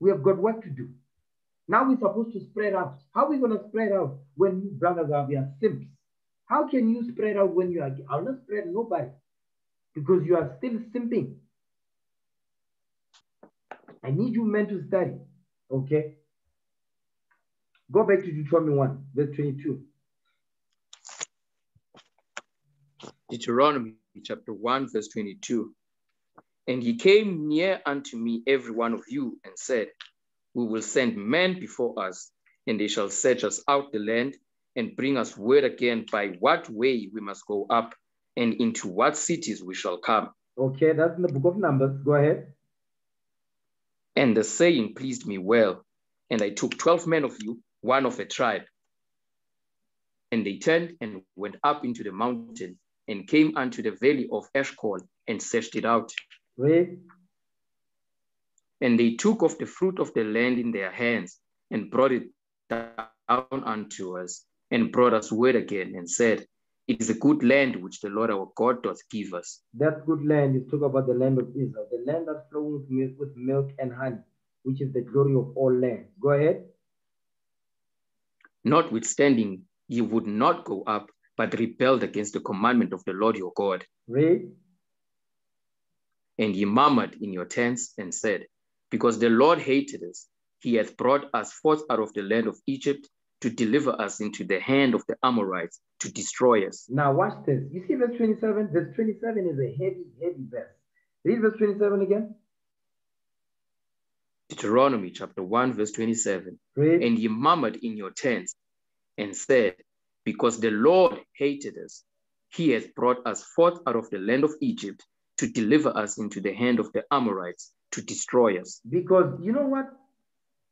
We have got work to do. Now we're supposed to spread out. How are we going to spread out when you brothers are are simps? How can you spread out when you are? I'll not spread nobody because you are still simping. I need you men to study. Okay. Go back to Deuteronomy 1, verse 22. Deuteronomy chapter 1, verse 22. And he came near unto me, every one of you, and said, We will send men before us, and they shall search us out the land, and bring us word again by what way we must go up, and into what cities we shall come. Okay, that's in the book of Numbers. Go ahead. And the saying pleased me well. And I took 12 men of you, one of a tribe. And they turned and went up into the mountain and came unto the valley of Eshcol and searched it out. And they took of the fruit of the land in their hands and brought it down unto us and brought us word again and said, It is a good land which the Lord our God doth give us. That good land, you talk about the land of Israel, the land that flows with milk, with milk and honey, which is the glory of all lands. Go ahead. Notwithstanding, ye would not go up, but rebelled against the commandment of the Lord your God. Read. And ye murmured in your tents and said, Because the Lord hated us, he hath brought us forth out of the land of Egypt to deliver us into the hand of the Amorites to destroy us. Now watch this. You see verse 27? Verse 27 is a heavy, heavy verse. Read verse 27 again. Deuteronomy chapter 1, verse 27. Read. And ye murmured in your tents and said, Because the Lord hated us, he hath brought us forth out of the land of Egypt to deliver us into the hand of the Amorites to destroy us. Because you know what?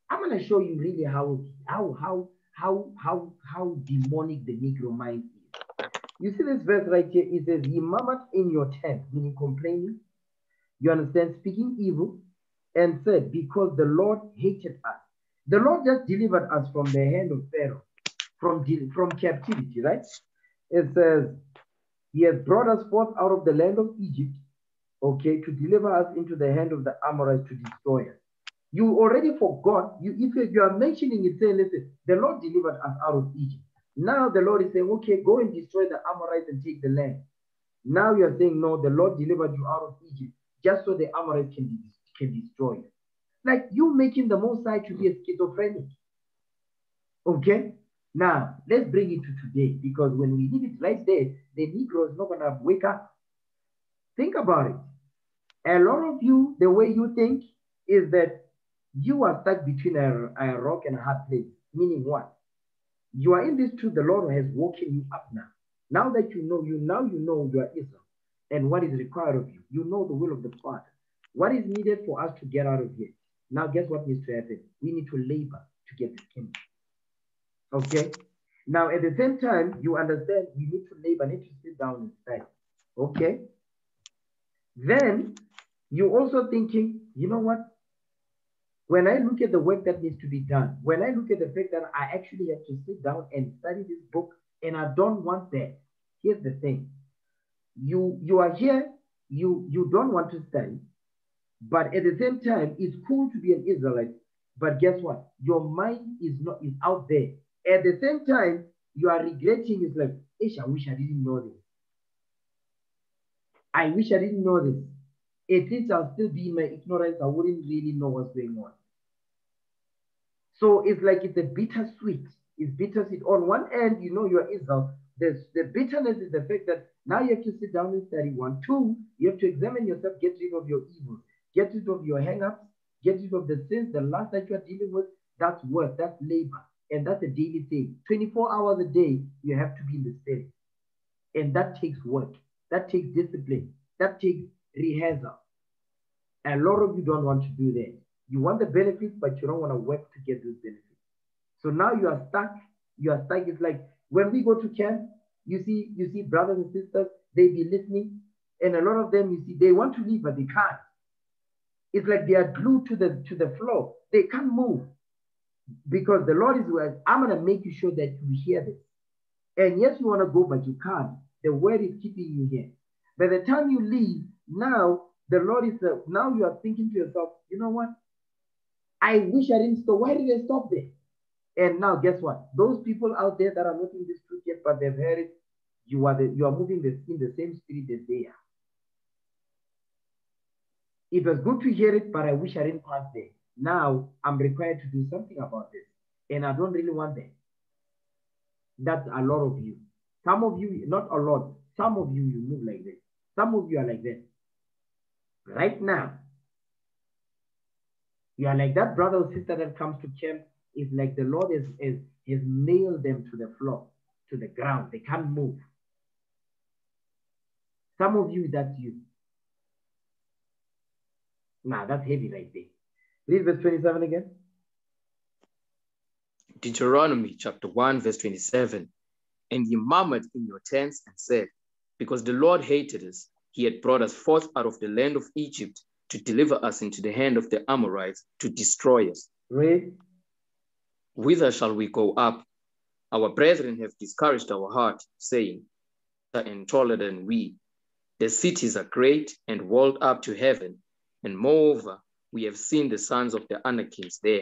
I'm gonna show you really how how how how how how demonic the Negro mind is. You see this verse right here, it says, Ye murmured in your tent, meaning complaining. You understand, speaking evil, and said, Because the Lord hated us. The Lord just delivered us from the hand of Pharaoh, from, from captivity, right? It says, He has brought us forth out of the land of Egypt, okay, to deliver us into the hand of the Amorites to destroy us. You already forgot, you, if you are mentioning it, saying, listen, the Lord delivered us out of Egypt. Now the Lord is saying, okay, go and destroy the Amorites and take the land. Now you are saying, no, the Lord delivered you out of Egypt just so the Amorites can, be, can destroy you. Like you making the Most High to be a schizophrenic. Okay? Now, let's bring it to today because when we leave it right there, the Negro is not going to wake up. Think about it. A lot of you, the way you think is that you are stuck between a, a rock and a hard place. Meaning what? You are in this truth, the Lord has woken you up now. Now that you know, you now you know you are Israel and what is required of you. You know the will of the Father. What is needed for us to get out of here? Now, guess what needs to happen? We need to labor to get the kingdom. Okay? Now, at the same time, you understand we need to labor, need to sit down and study. Okay? Then you're also thinking, you know what? When I look at the work that needs to be done, when I look at the fact that I actually have to sit down and study this book, and I don't want that, here's the thing. You you are here, you you don't want to study, but at the same time, it's cool to be an Israelite. But guess what? Your mind is not is out there. At the same time, you are regretting. It's like, Ish, I wish I didn't know this. I wish I didn't know this. At least I'll still be in my ignorance. I wouldn't really know what's going on. So it's like it's a bittersweet. It's bittersweet. On one end, you know you're Israel. There's the bitterness is the fact that now you have to sit down and study. One, two, you have to examine yourself, get rid of your evil, get rid of your hang-ups, get rid of the sins, the lust that you are dealing with. That's work, that's labor, and that's a daily thing. 24 hours a day, you have to be in the spirit. And that takes work, that takes discipline, that takes rehearsal. A lot of you don't want to do that. You want the benefits, but you don't want to work to get those benefits. So now you are stuck. You are stuck. It's like when we go to camp, you see, you see brothers and sisters, they be listening, and a lot of them, you see, they want to leave, but they can't. It's like they are glued to the to the floor. They can't move because the Lord is like, I'm gonna make you sure that you hear this. And yes, you want to go, but you can't. The word is keeping you here. By the time you leave, now the Lord is uh, now you are thinking to yourself, you know what? I wish I didn't stop. Why did I stop there? And now, guess what? Those people out there that are not in this truth yet, but they've heard it, you are the, you are moving the, in the same spirit as they are. It was good to hear it, but I wish I didn't pass there. Now I'm required to do something about this, and I don't really want that. That's a lot of you. Some of you, not a lot. Some of you, you move like this. Some of you are like this. Right now, you are like that brother or sister that comes to camp is like the Lord is, is, is nailed them to the floor, to the ground. They can't move. Some of you, that's you. Nah, that's heavy right there. Read verse 27 again. Deuteronomy chapter 1, verse 27. And ye murmured in your tents and said, Because the Lord hated us, he had brought us forth out of the land of Egypt to deliver us into the hand of the Amorites to destroy us. Read. Whither shall we go up? Our brethren have discouraged our heart, saying, and taller than we. The cities are great and walled up to heaven, and moreover, we have seen the sons of the Anakims there.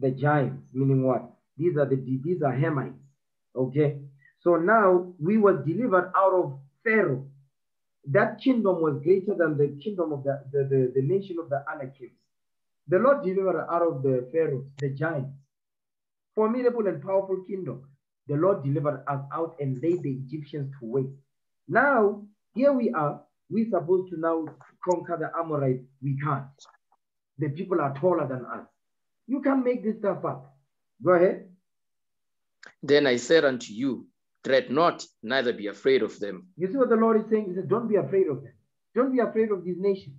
the giants, meaning what? These are the these are Hamites. Okay. So now we were delivered out of Pharaoh. That kingdom was greater than the kingdom of the, the, the, the nation of the Anakims. The Lord delivered out of the Pharaohs, the giants. Formidable and powerful kingdom. The Lord delivered us out and laid the Egyptians to waste. Now, here we are. We're supposed to now conquer the Amorites. We can't. The people are taller than us. You can't make this stuff up. Go ahead. Then I said unto you, Dread not, neither be afraid of them. You see what the Lord is saying? He said, Don't be afraid of them. Don't be afraid of these nations.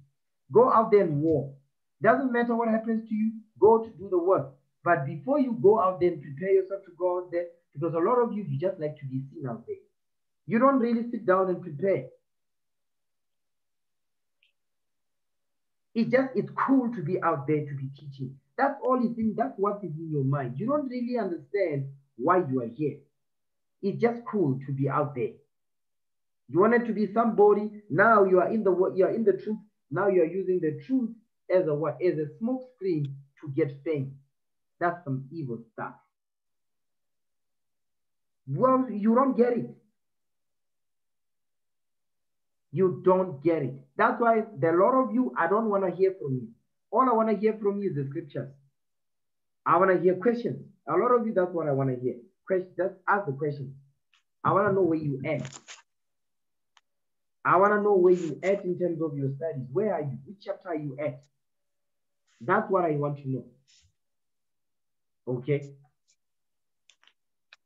Go out there and war. Doesn't matter what happens to you, go to do the work. But before you go out there and prepare yourself to go out there, because a lot of you, you just like to be seen out there. You don't really sit down and prepare. It just it's cool to be out there to be teaching. That's all is in that's what is in your mind. You don't really understand why you are here. It's just cool to be out there. You wanted to be somebody. Now you are in the you are in the truth. Now you are using the truth as a what? As a smoke screen to get fame. That's some evil stuff. Well, you don't get it. You don't get it. That's why the lot of you, I don't want to hear from you. All I want to hear from you is the scriptures. I want to hear questions. A lot of you, that's what I want to hear. Question, just ask the question. I want to know where you at. I want to know where you at in terms of your studies. Where are you? Which chapter are you at? That's what I want to know. Okay.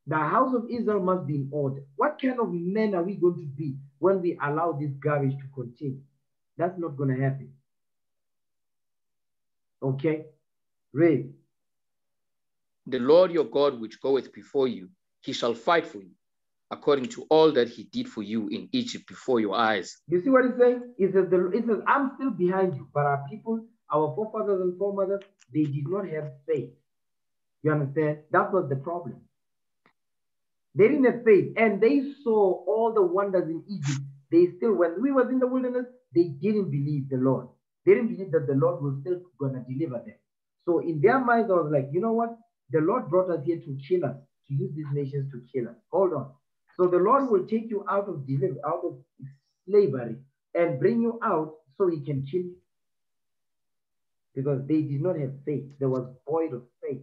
The house of Israel must be in order. What kind of men are we going to be when we allow this garbage to continue? That's not going to happen. Okay? Read. The Lord your God, which goeth before you, he shall fight for you, according to all that he did for you in Egypt before your eyes. You see what he's saying? He says, the, he says, I'm still behind you, but our people, our forefathers and foremothers, they did not have faith. You understand? That was the problem. They didn't have faith, and they saw all the wonders in Egypt. They still, when we was in the wilderness, they didn't believe the Lord. They didn't believe that the Lord was still gonna deliver them. So in their minds, I was like, you know what? The Lord brought us here to kill us, to use these nations to kill us. Hold on. So the Lord will take you out of deliver, out of slavery and bring you out so he can kill you. Because they did not have faith. They was void of faith.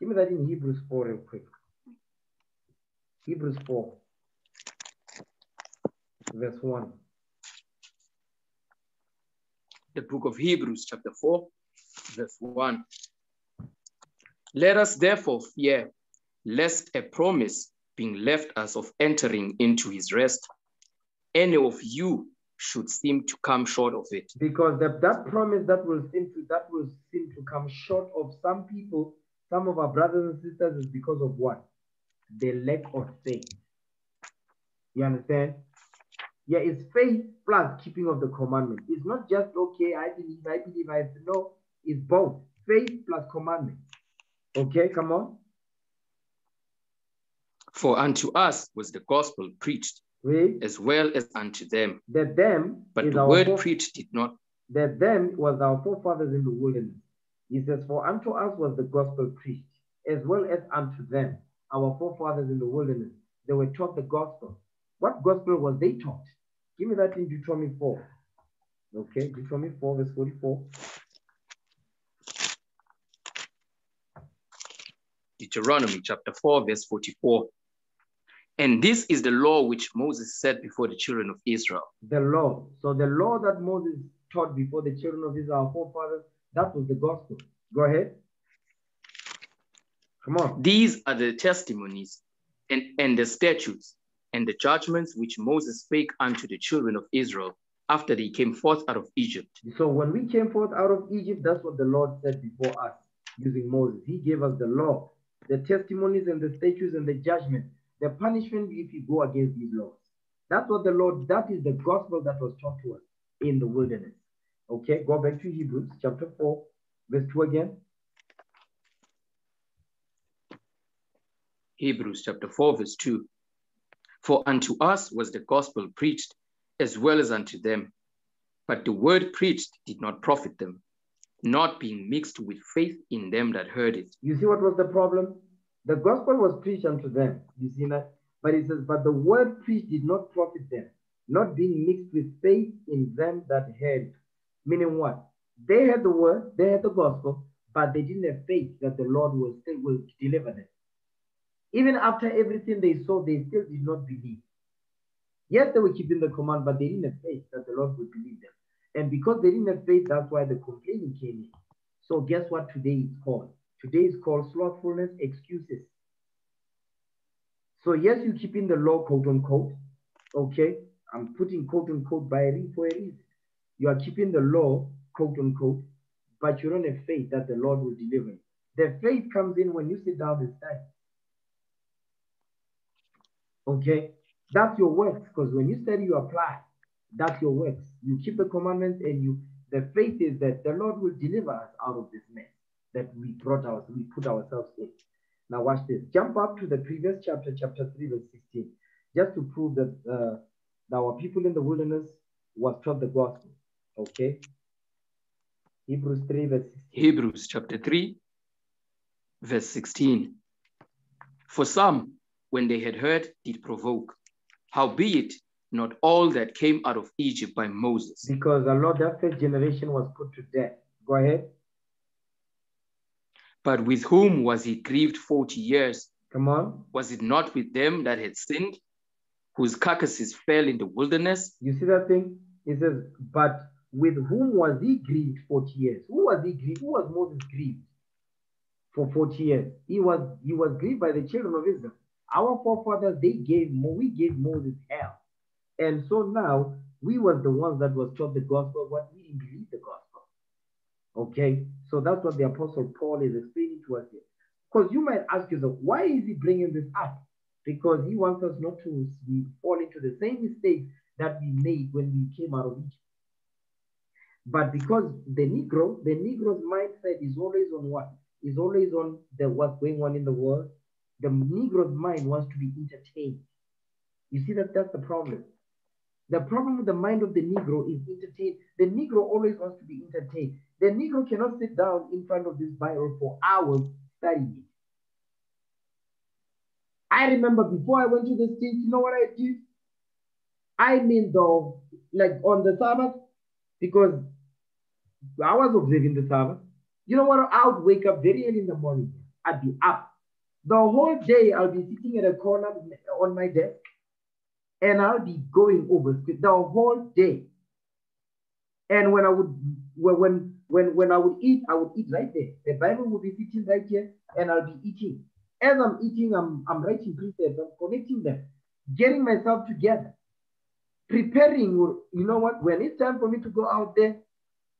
Give me that in Hebrews 4 real quick. Hebrews 4, verse 1. The book of Hebrews, chapter 4, verse 1. Let us therefore fear, lest a promise being left us of entering into his rest, any of you should seem to come short of it. Because that, that promise that will seem to that will seem to come short of some people, some of our brothers and sisters, is because of what? The lack of faith. You understand? Yeah, it's faith plus keeping of the commandment. It's not just okay, I believe, I believe, I no, it's both faith plus commandment. Okay, come on. For unto us was the gospel preached, Read as well as unto them. that them But the word preached did not that them was our forefathers in the wilderness. He says, For unto us was the gospel preached, as well as unto them, our forefathers in the wilderness. They were taught the gospel. What gospel was they taught? Give me that in Deuteronomy 4. Okay, Deuteronomy 4, verse 44. Deuteronomy chapter 4, verse 44. And this is the law which Moses set before the children of Israel. The law. So the law that Moses taught before the children of Israel, our forefathers, that was the gospel. Go ahead. Come on. These are the testimonies and, and the statutes and the judgments which Moses spake unto the children of Israel after they came forth out of Egypt. So when we came forth out of Egypt, that's what the Lord said before us using Moses. He gave us the law, the testimonies and the statutes and the judgment, the punishment if you go against these laws. That's what the Lord, that is the gospel that was taught to us in the wilderness. Okay, go back to Hebrews chapter 4, verse 2 again. Hebrews chapter 4, verse 2. For unto us was the gospel preached, as well as unto them. But the word preached did not profit them, not being mixed with faith in them that heard it. You see what was the problem? The gospel was preached unto them. You see that? But it says, but the word preached did not profit them, not being mixed with faith in them that heard. Meaning what? They had the word, they had the gospel, but they didn't have faith that the Lord will will deliver them. Even after everything they saw, they still did not believe. Yes, they were keeping the command, but they didn't have faith that the Lord would believe them. And because they didn't have faith, that's why the complaining came in. So guess what today is called? Today is called slothfulness, excuses. So yes, you keep in the law, quote unquote. Okay, I'm putting quote unquote by a for a reason. You are keeping the law, quote unquote, but you don't have faith that the Lord will deliver you. The faith comes in when you sit down and study. Okay, that's your works because when you study, you apply. That's your works. You keep the commandments and you. The faith is that the Lord will deliver us out of this mess that we brought us, we put ourselves in. Now watch this. Jump up to the previous chapter, chapter 3, verse 16, just to prove that uh, our people in the wilderness was taught the gospel. Okay? Hebrews 3, verse 16. Hebrews chapter 3, verse 16. For some, when they had heard, did provoke. Howbeit, not all that came out of Egypt by Moses. Because the Lord, that first generation was put to death. Go ahead. But with whom was he grieved 40 years? Come on. Was it not with them that had sinned, whose carcasses fell in the wilderness? You see that thing? It says, but with whom was he grieved 40 years? Who was he grieved? Who was Moses grieved for 40 years? He was he was grieved by the children of Israel. Our forefathers, they gave more, we gave Moses hell. And so now we was the ones that was taught the gospel, but we didn't believe the gospel. Okay, so that's what the apostle Paul is explaining to us here. Because you might ask yourself, why is he bringing this up? Because he wants us not to fall into the same mistakes that we made when we came out of Egypt. But because the Negro, the Negro's mindset is always on what? Is always on the what's going on in the world. The Negro's mind wants to be entertained. You see that that's the problem. The problem with the mind of the Negro is entertained. The Negro always wants to be entertained. The Negro cannot sit down in front of this Bible for hours studying. I remember before I went to the States, you know what I did? I mean, though, like on the Sabbath, because I was observing the Sabbath. You know what? I would wake up very early in the morning. I'd be up. The whole day, I'll be sitting at a corner on my desk and I'll be going over the whole day. And when I would when when when I would eat, I would eat right there. The Bible would be sitting right here, and I'll be eating. As I'm eating, I'm I'm writing precepts, I'm connecting them, getting myself together, preparing. You know what? When it's time for me to go out there,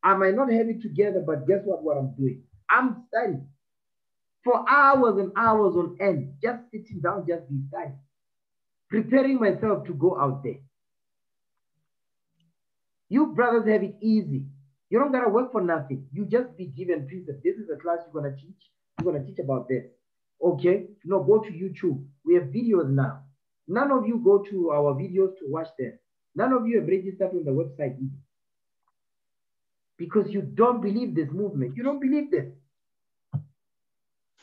I might not have it together, but guess what? What I'm doing? I'm studying for hours and hours on end, just sitting down, just be studying preparing myself to go out there. You brothers have it easy. You don't gotta work for nothing. You just be given precepts. This is a class you're gonna teach. You're gonna teach about this. Okay? No, go to YouTube. We have videos now. None of you go to our videos to watch them. None of you have registered on the website either. Because you don't believe this movement. You don't believe this.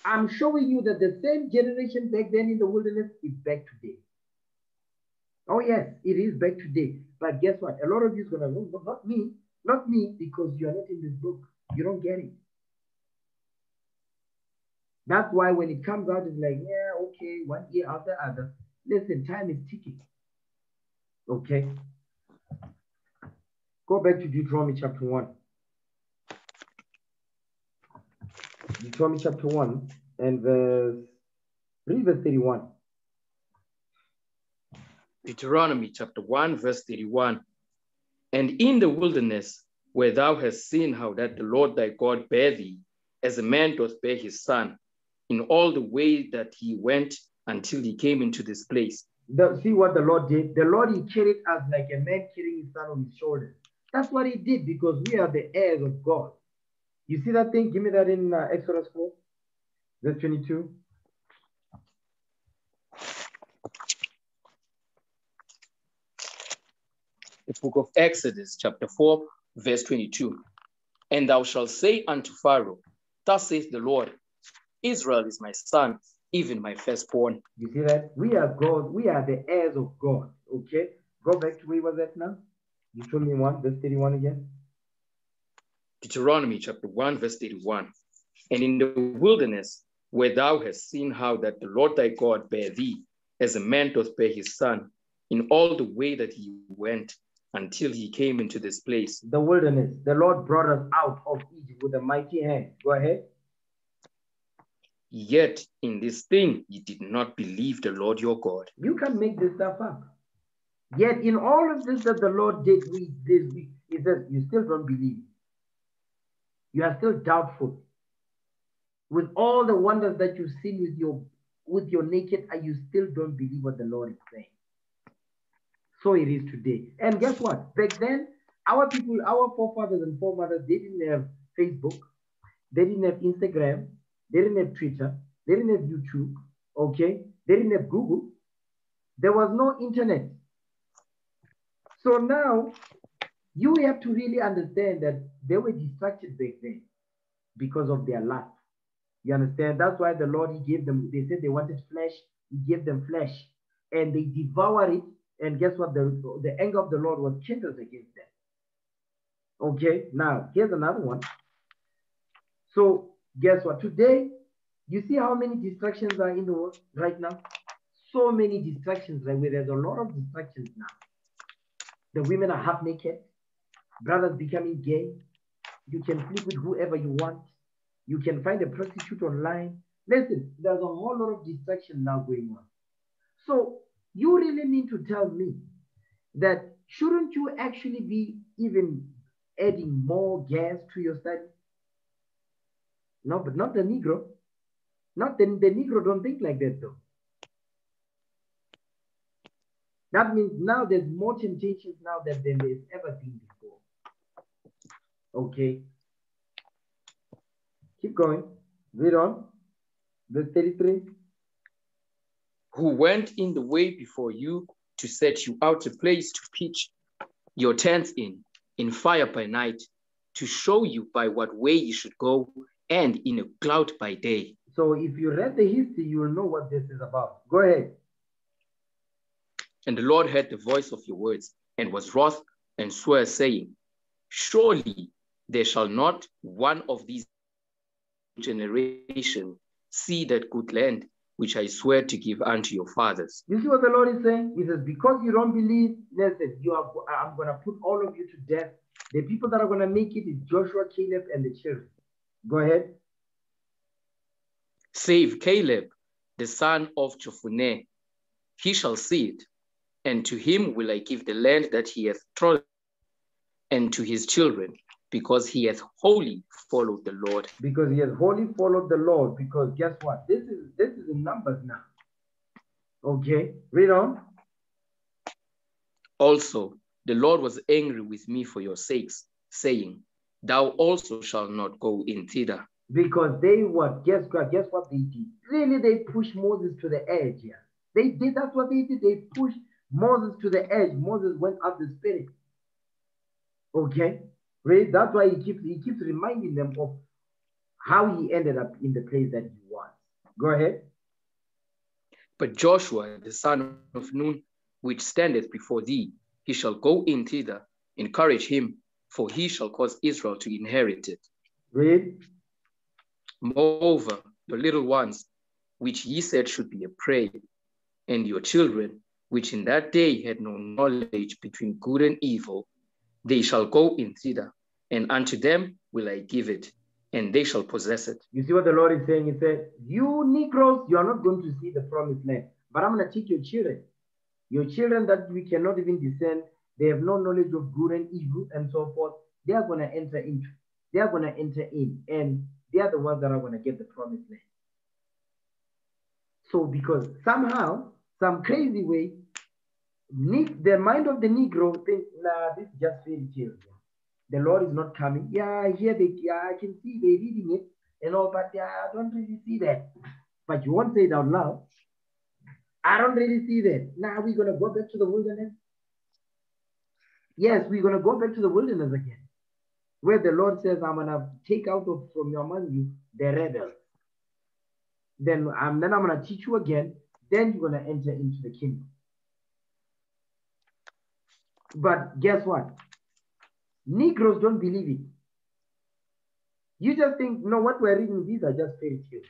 I'm showing you that the same generation back then in the wilderness is back today. Oh, yes, it is back today. But guess what? A lot of you is going to know, not me, not me, because you are not in this book. You don't get it. That's why when it comes out, it's like, yeah, okay, one year after other. Listen, time is ticking. Okay. Go back to Deuteronomy chapter 1. Deuteronomy chapter 1 and verse, read verse 31. Deuteronomy chapter 1, verse 31. And in the wilderness, where thou hast seen how that the Lord thy God bare thee, as a man doth bear his son, in all the way that he went until he came into this place. The, see what the Lord did? The Lord, he carried us like a man carrying his son on his shoulders. That's what he did because we are the heirs of God. You see that thing? Give me that in uh, Exodus 4, verse 22. The book of Exodus, chapter 4, verse 22. And thou shalt say unto Pharaoh, Thus saith the Lord, Israel is my son, even my firstborn. You see that? We are God. We are the heirs of God. Okay? Go back to where was that now? You told me one, verse 31 again. Deuteronomy chapter 1, verse 31. And in the wilderness, where thou hast seen how that the Lord thy God bare thee, as a man doth bear his son, in all the way that he went, until he came into this place. The wilderness. The Lord brought us out of Egypt with a mighty hand. Go ahead. Yet in this thing ye did not believe the Lord your God. You can make this stuff up. Yet in all of this that the Lord did, we did, we, he says, you still don't believe. You are still doubtful. With all the wonders that you've seen with your with your naked eye, you still don't believe what the Lord is saying. So it is today. And guess what? Back then, our people, our forefathers and foremothers, they didn't have Facebook, they didn't have Instagram, they didn't have Twitter, they didn't have YouTube, okay? They didn't have Google. There was no internet. So now you have to really understand that they were distracted back then because of their lust. You understand? That's why the Lord, He gave them, they said they wanted flesh, He gave them flesh, and they devoured it. And guess what? The, the anger of the Lord was kindled against them. Okay, now here's another one. So, guess what? Today, you see how many distractions are in the world right now? So many distractions, right? There's a lot of distractions now. The women are half naked, brothers becoming gay. You can sleep with whoever you want. You can find a prostitute online. Listen, there's a whole lot of distraction now going on. So you really mean to tell me that shouldn't you actually be even adding more gas to your study? No, but not the Negro. Not the, the Negro don't think like that though. That means now there's more temptations now than there's ever been. Okay. Keep going. Read on. Verse 33. Who went in the way before you to set you out a place to pitch your tents in, in fire by night, to show you by what way you should go, and in a cloud by day. So if you read the history, you will know what this is about. Go ahead. And the Lord heard the voice of your words, and was wroth, and swore, saying, Surely there shall not one of these generation see that good land which I swear to give unto your fathers. You see what the Lord is saying? He says, because you don't believe, listen, you are, I'm going to put all of you to death. The people that are going to make it is Joshua, Caleb, and the children. Go ahead. Save Caleb, the son of Jephunneh. He shall see it, and to him will I give the land that he hath trodden, and to his children, because he has wholly followed the Lord. Because he has wholly followed the Lord. Because guess what? This is this is in numbers now. Okay, read on. Also, the Lord was angry with me for your sakes, saying, Thou also shalt not go in thither. Because they what? Guess what? Guess what they did? Really, they pushed Moses to the edge. Yeah, they did. That's what they did. They pushed Moses to the edge. Moses went up the spirit. Okay, Right? That's why he keeps he keeps reminding them of how he ended up in the place that he was. Go ahead. But Joshua, the son of Nun, which standeth before thee, he shall go in thither, encourage him, for he shall cause Israel to inherit it. Read. Moreover, your little ones, which ye said should be a prey, and your children, which in that day had no knowledge between good and evil, they shall go in thither, and unto them will I give it, and they shall possess it. You see what the Lord is saying? He said, You Negroes, you are not going to see the promised land, but I'm going to take your children. Your children that we cannot even discern, they have no knowledge of good and evil and so forth. They are going to enter into, they are going to enter in, and they are the ones that are going to get the promised land. So, because somehow, some crazy way, the mind of the Negro thinks, nah, this is just fairy tales. the Lord is not coming. Yeah, I hear they, yeah, I can see they're reading it and all, but yeah, I don't really see that. But you won't say it out loud. I don't really see that. Now we're gonna go back to the wilderness. Yes, we're gonna go back to the wilderness again, where the Lord says, "I'm gonna take out of from your among you the rebels." Then, um, then I'm gonna teach you again. Then you're gonna enter into the kingdom. But guess what? Negroes don't believe it. You just think, no, what we're reading, these are just fairy tales.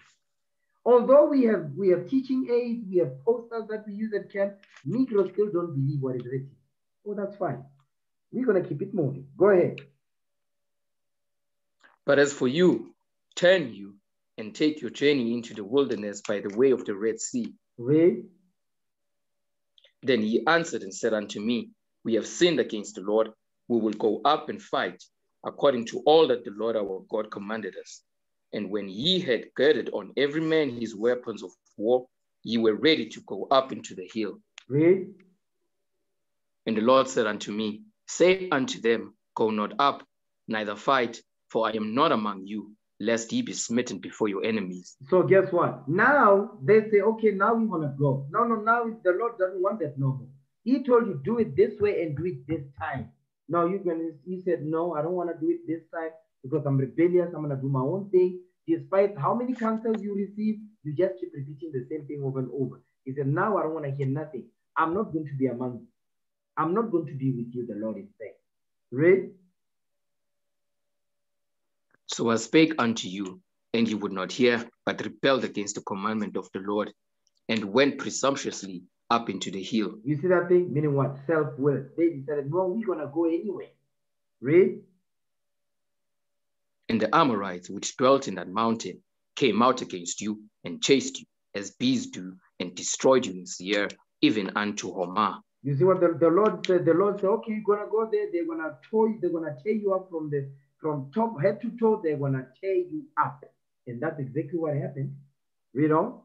Although we have we have teaching aids, we have posters that we use at camp, Negroes still don't believe what is written. Oh, that's fine. We're gonna keep it moving. Go ahead. But as for you, turn you and take your journey into the wilderness by the way of the Red Sea. Read. Then he answered and said unto me, We have sinned against the Lord. We will go up and fight according to all that the Lord our God commanded us. And when ye had girded on every man his weapons of war, ye were ready to go up into the hill. Read. And the Lord said unto me, Say unto them, Go not up, neither fight, for I am not among you, lest ye be smitten before your enemies. So guess what? Now they say, okay, now we want to go. No, no, now the Lord doesn't want that no more. He told you do it this way and do it this time. No, you're can. He said, no, I don't want to do it this time because I'm rebellious. I'm gonna do my own thing. Despite how many counsels you receive, you just keep repeating the same thing over and over. He said, now I don't want to hear nothing. I'm not going to be among you. I'm not going to be with you. The Lord is saying. Read. So I spake unto you, and you would not hear, but rebelled against the commandment of the Lord, and went presumptuously up into the hill. You see that thing? Meaning what? Self-will. They decided, no, we're gonna go anyway. Read. And the Amorites which dwelt in that mountain came out against you and chased you as bees do, and destroyed you in Seir, even unto Hormah. You see what the, the Lord said? The Lord said, okay, you're gonna go there, they're gonna tow you, they're gonna tear you up from the from top head to toe, they're gonna tear you up. And that's exactly what happened. Read on.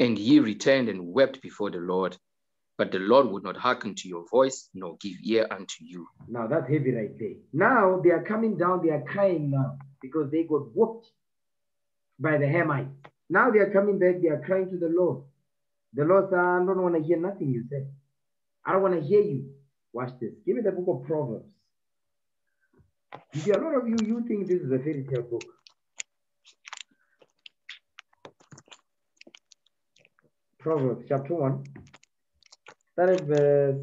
And ye returned and wept before the Lord. But the Lord would not hearken to your voice, nor give ear unto you. Now that's heavy right there. Now they are coming down, they are crying now because they got whooped by the Hamites. Now they are coming back, they are crying to the Lord. The Lord said, I don't want to hear nothing you said. I don't want to hear you. Watch this. Give me the book of Proverbs. You see, a lot of you, you think this is a fairy tale book. Proverbs chapter 1. Start at verse.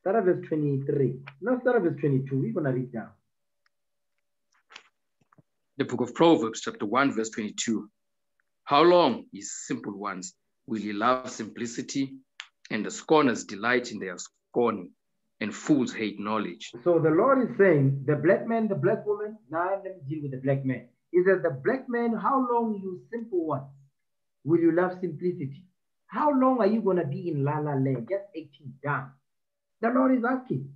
Start at verse 23. No, start at verse 22. We're going to read down. The book of Proverbs, chapter 1, verse 22. How long, ye simple ones, will ye love simplicity, and the scorners delight in their scorning, and fools hate knowledge? So the Lord is saying, the black man, the black woman, now let me deal with the black man. He that the black man, how long, you simple ones, will you love simplicity? How long are you going to be in la la land, just acting down? The Lord is asking.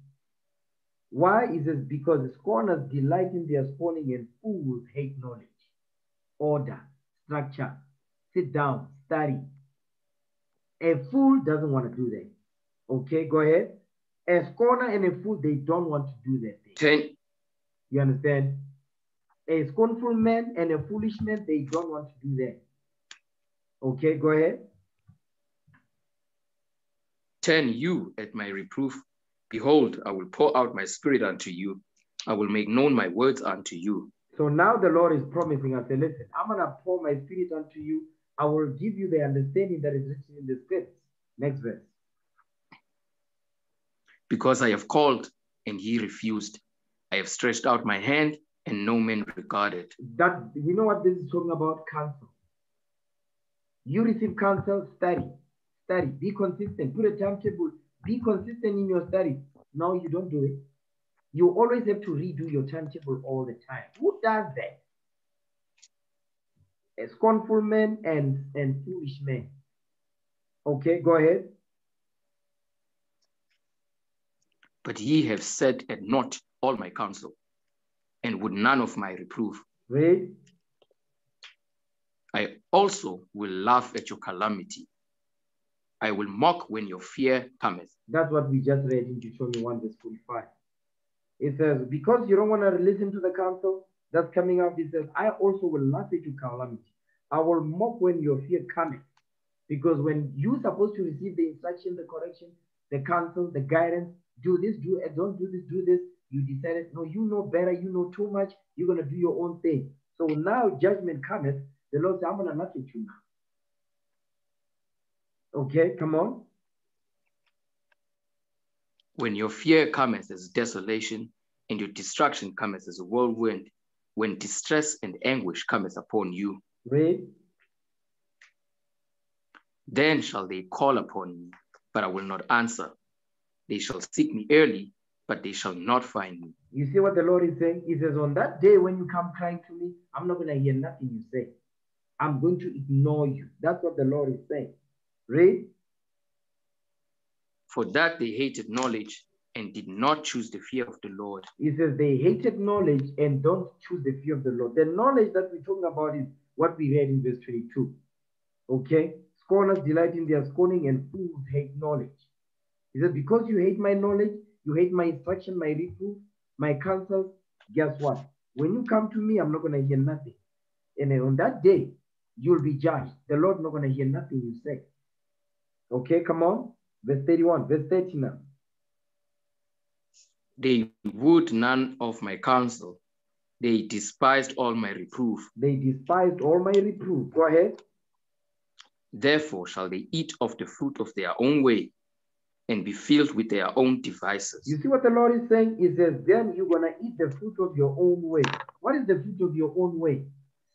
Why? is says, because scorners delight in their scorning and fools hate knowledge, order, structure, sit down, study. A fool doesn't want to do that. Okay, go ahead. A scorner and a fool, they don't want to do that thing. Ten, You understand? A scornful man and a foolish man, they don't want to do that. Okay, go ahead. turn you at my reproof. Behold, I will pour out my spirit unto you. I will make known my words unto you. So now the Lord is promising us, say, listen, I'm going to pour my spirit unto you. I will give you the understanding that is written in the scripts. Next verse. Because I have called, and he refused. I have stretched out my hand, and no man regarded. That you know what this is talking about? Counsel. You receive counsel, study, study, be consistent, put a timetable, be consistent in your study. No, you don't do it. You always have to redo your timetable all the time. Who does that? A scornful man and, and foolish man. Okay, go ahead. But ye have set at naught all my counsel, and would none of my reproof. Read. I also will laugh at your calamity. I will mock when your fear cometh. That's what we just read in Deuteronomy 1, verse 45. It says, Because you don't want to listen to the counsel that's coming out, it says, I also will laugh at your calamity. I will mock when your fear cometh. Because when you're supposed to receive the instruction, the correction, the counsel, the guidance, do this, do don't do this, do this, you decided, no, you know better, you know too much, you're going to do your own thing. So now judgment cometh. The Lord said, I'm going to laugh at you now. Okay, come on. When your fear cometh as desolation, and your destruction cometh as a whirlwind, when distress and anguish cometh upon you, Read. then shall they call upon me, but I will not answer. They shall seek me early, but they shall not find me. You see what the Lord is saying? He says, On that day when you come crying to me, I'm not going to hear nothing you say. I'm going to ignore you. That's what the Lord is saying. Read. For that they hated knowledge and did not choose the fear of the Lord. He says they hated knowledge and don't choose the fear of the Lord. The knowledge that we're talking about is what we read in verse 22. Okay? Scorners delight in their scorning and fools hate knowledge. He says, Because you hate my knowledge, you hate my instruction, my reproof, my counsel. guess what? When you come to me, I'm not going to hear nothing. And on that day, you'll be judged. The Lord not going to hear nothing you say. Okay, come on. Verse 31, verse 30 now. They would none of my counsel. They despised all my reproof. They despised all my reproof. Go ahead. Therefore shall they eat of the fruit of their own way and be filled with their own devices. You see what the Lord is saying? He says, then you're going to eat the fruit of your own way. What is the fruit of your own way?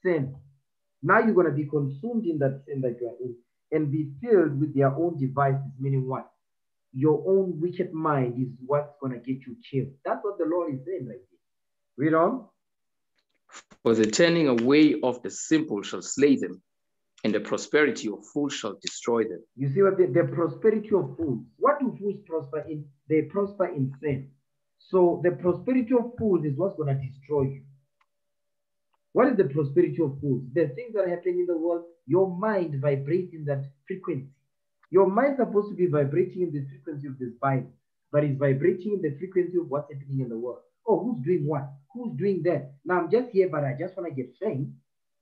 Sin. Now you're going to be consumed in that sin that you are in and be filled with their own devices, meaning what? Your own wicked mind is what's going to get you killed. That's what the Lord is saying right here. Read on. For the turning away of the simple shall slay them, and the prosperity of fools shall destroy them. You see what the, the prosperity of fools. What do fools prosper in? They prosper in sin. So the prosperity of fools is what's going to destroy you. What is the prosperity of fools? The things that are happening in the world, your mind vibrates in that frequency. Your mind supposed to be vibrating in the frequency of this Bible, but it's vibrating in the frequency of what's happening in the world. Oh, who's doing what? Who's doing that? Now I'm just here, but I just want to get fame.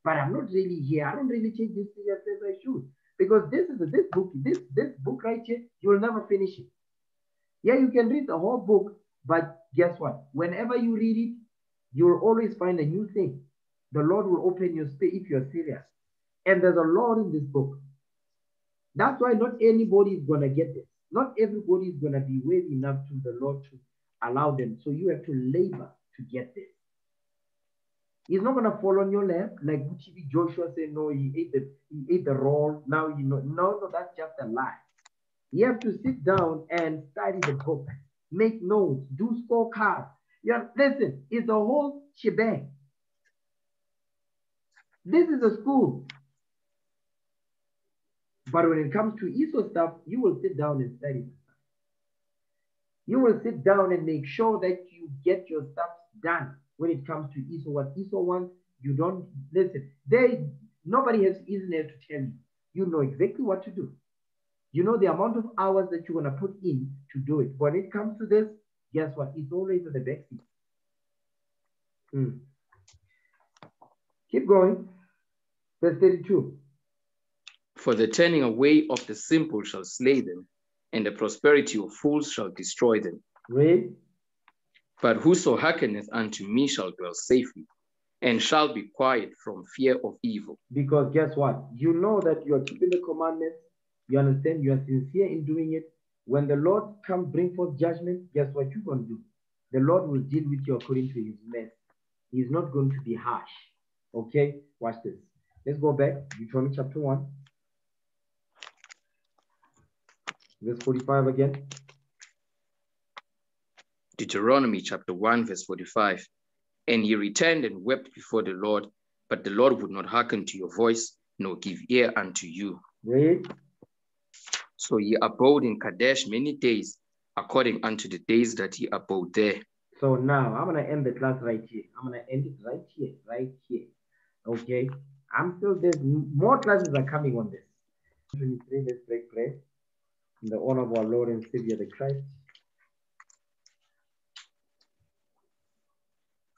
But I'm not really here. I don't really take this as I should. Because this is this book, this this book right here, you will never finish it. Yeah, you can read the whole book, but guess what? Whenever you read it, you'll always find a new thing. The Lord will open your spirit if you're serious. And there's a lot in this book. That's why not anybody is going to get this. Not everybody is going to be worthy enough to the Lord to allow them. So you have to labor to get this. He's not going to fall on your lap like TB Joshua said, no, he ate the he ate the roll. Now you know. No, no, that's just a lie. You have to sit down and study the book, make notes, do scorecards. Yeah, listen, it's a whole shebang. This is a school. But when it comes to ESO stuff, you will sit down and study. You will sit down and make sure that you get your stuff done when it comes to ESO. What ESO wants, you don't listen. They nobody has there to tell you. You know exactly what to do. You know the amount of hours that you're gonna put in to do it. When it comes to this, guess what? It's always the back seat. Hmm. Keep going. Verse 32. For the turning away of the simple shall slay them, and the prosperity of fools shall destroy them. Read. But whoso hearkeneth unto me shall dwell safely, and shall be quiet from fear of evil. Because guess what? You know that you are keeping the commandments. You understand? You are sincere in doing it. When the Lord comes bring forth judgment, guess what you're going to do? The Lord will deal with you according to his mercy. He's not going to be harsh. Okay? Watch this. Let's go back. Deuteronomy chapter 1. Verse 45 again. Deuteronomy chapter 1, verse 45. And he returned and wept before the Lord, but the Lord would not hearken to your voice, nor give ear unto you. Read. So he abode in Kadesh many days, according unto the days that he abode there. So now I'm going to end the class right here. I'm going to end it right here, right here. Okay. I'm still, there's more classes are coming on this. 23, let's break bread. In the honor of our Lord and Savior the Christ.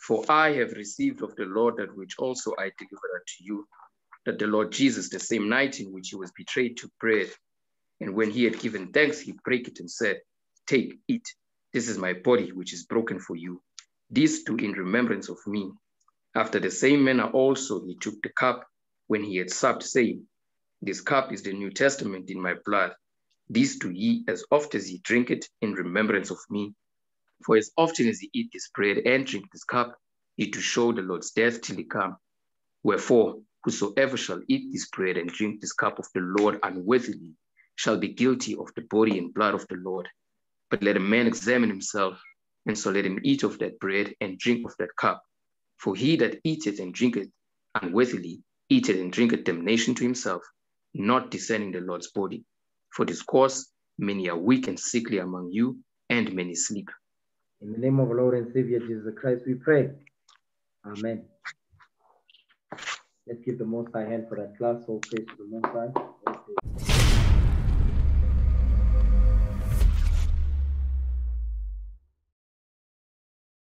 For I have received of the Lord that which also I delivered unto you, that the Lord Jesus, the same night in which he was betrayed, took bread. And when he had given thanks, he brake it and said, Take, eat. This is my body, which is broken for you. This do in remembrance of me. After the same manner also he took the cup when he had supped, saying, This cup is the New Testament in my blood. This do ye as oft as ye drink it in remembrance of me. For as often as ye eat this bread and drink this cup, ye do show the Lord's death till he come. Wherefore, whosoever shall eat this bread and drink this cup of the Lord unworthily shall be guilty of the body and blood of the Lord. But let a man examine himself, and so let him eat of that bread and drink of that cup. For he that eateth and drinketh unworthily eateth and drinketh damnation to himself, not discerning the Lord's body. For this cause many are weak and sickly among you, and many sleep. In the name of our Lord and Savior Jesus Christ, we pray. Amen. Let's give the Most High hand for that class. All praise to the Most High.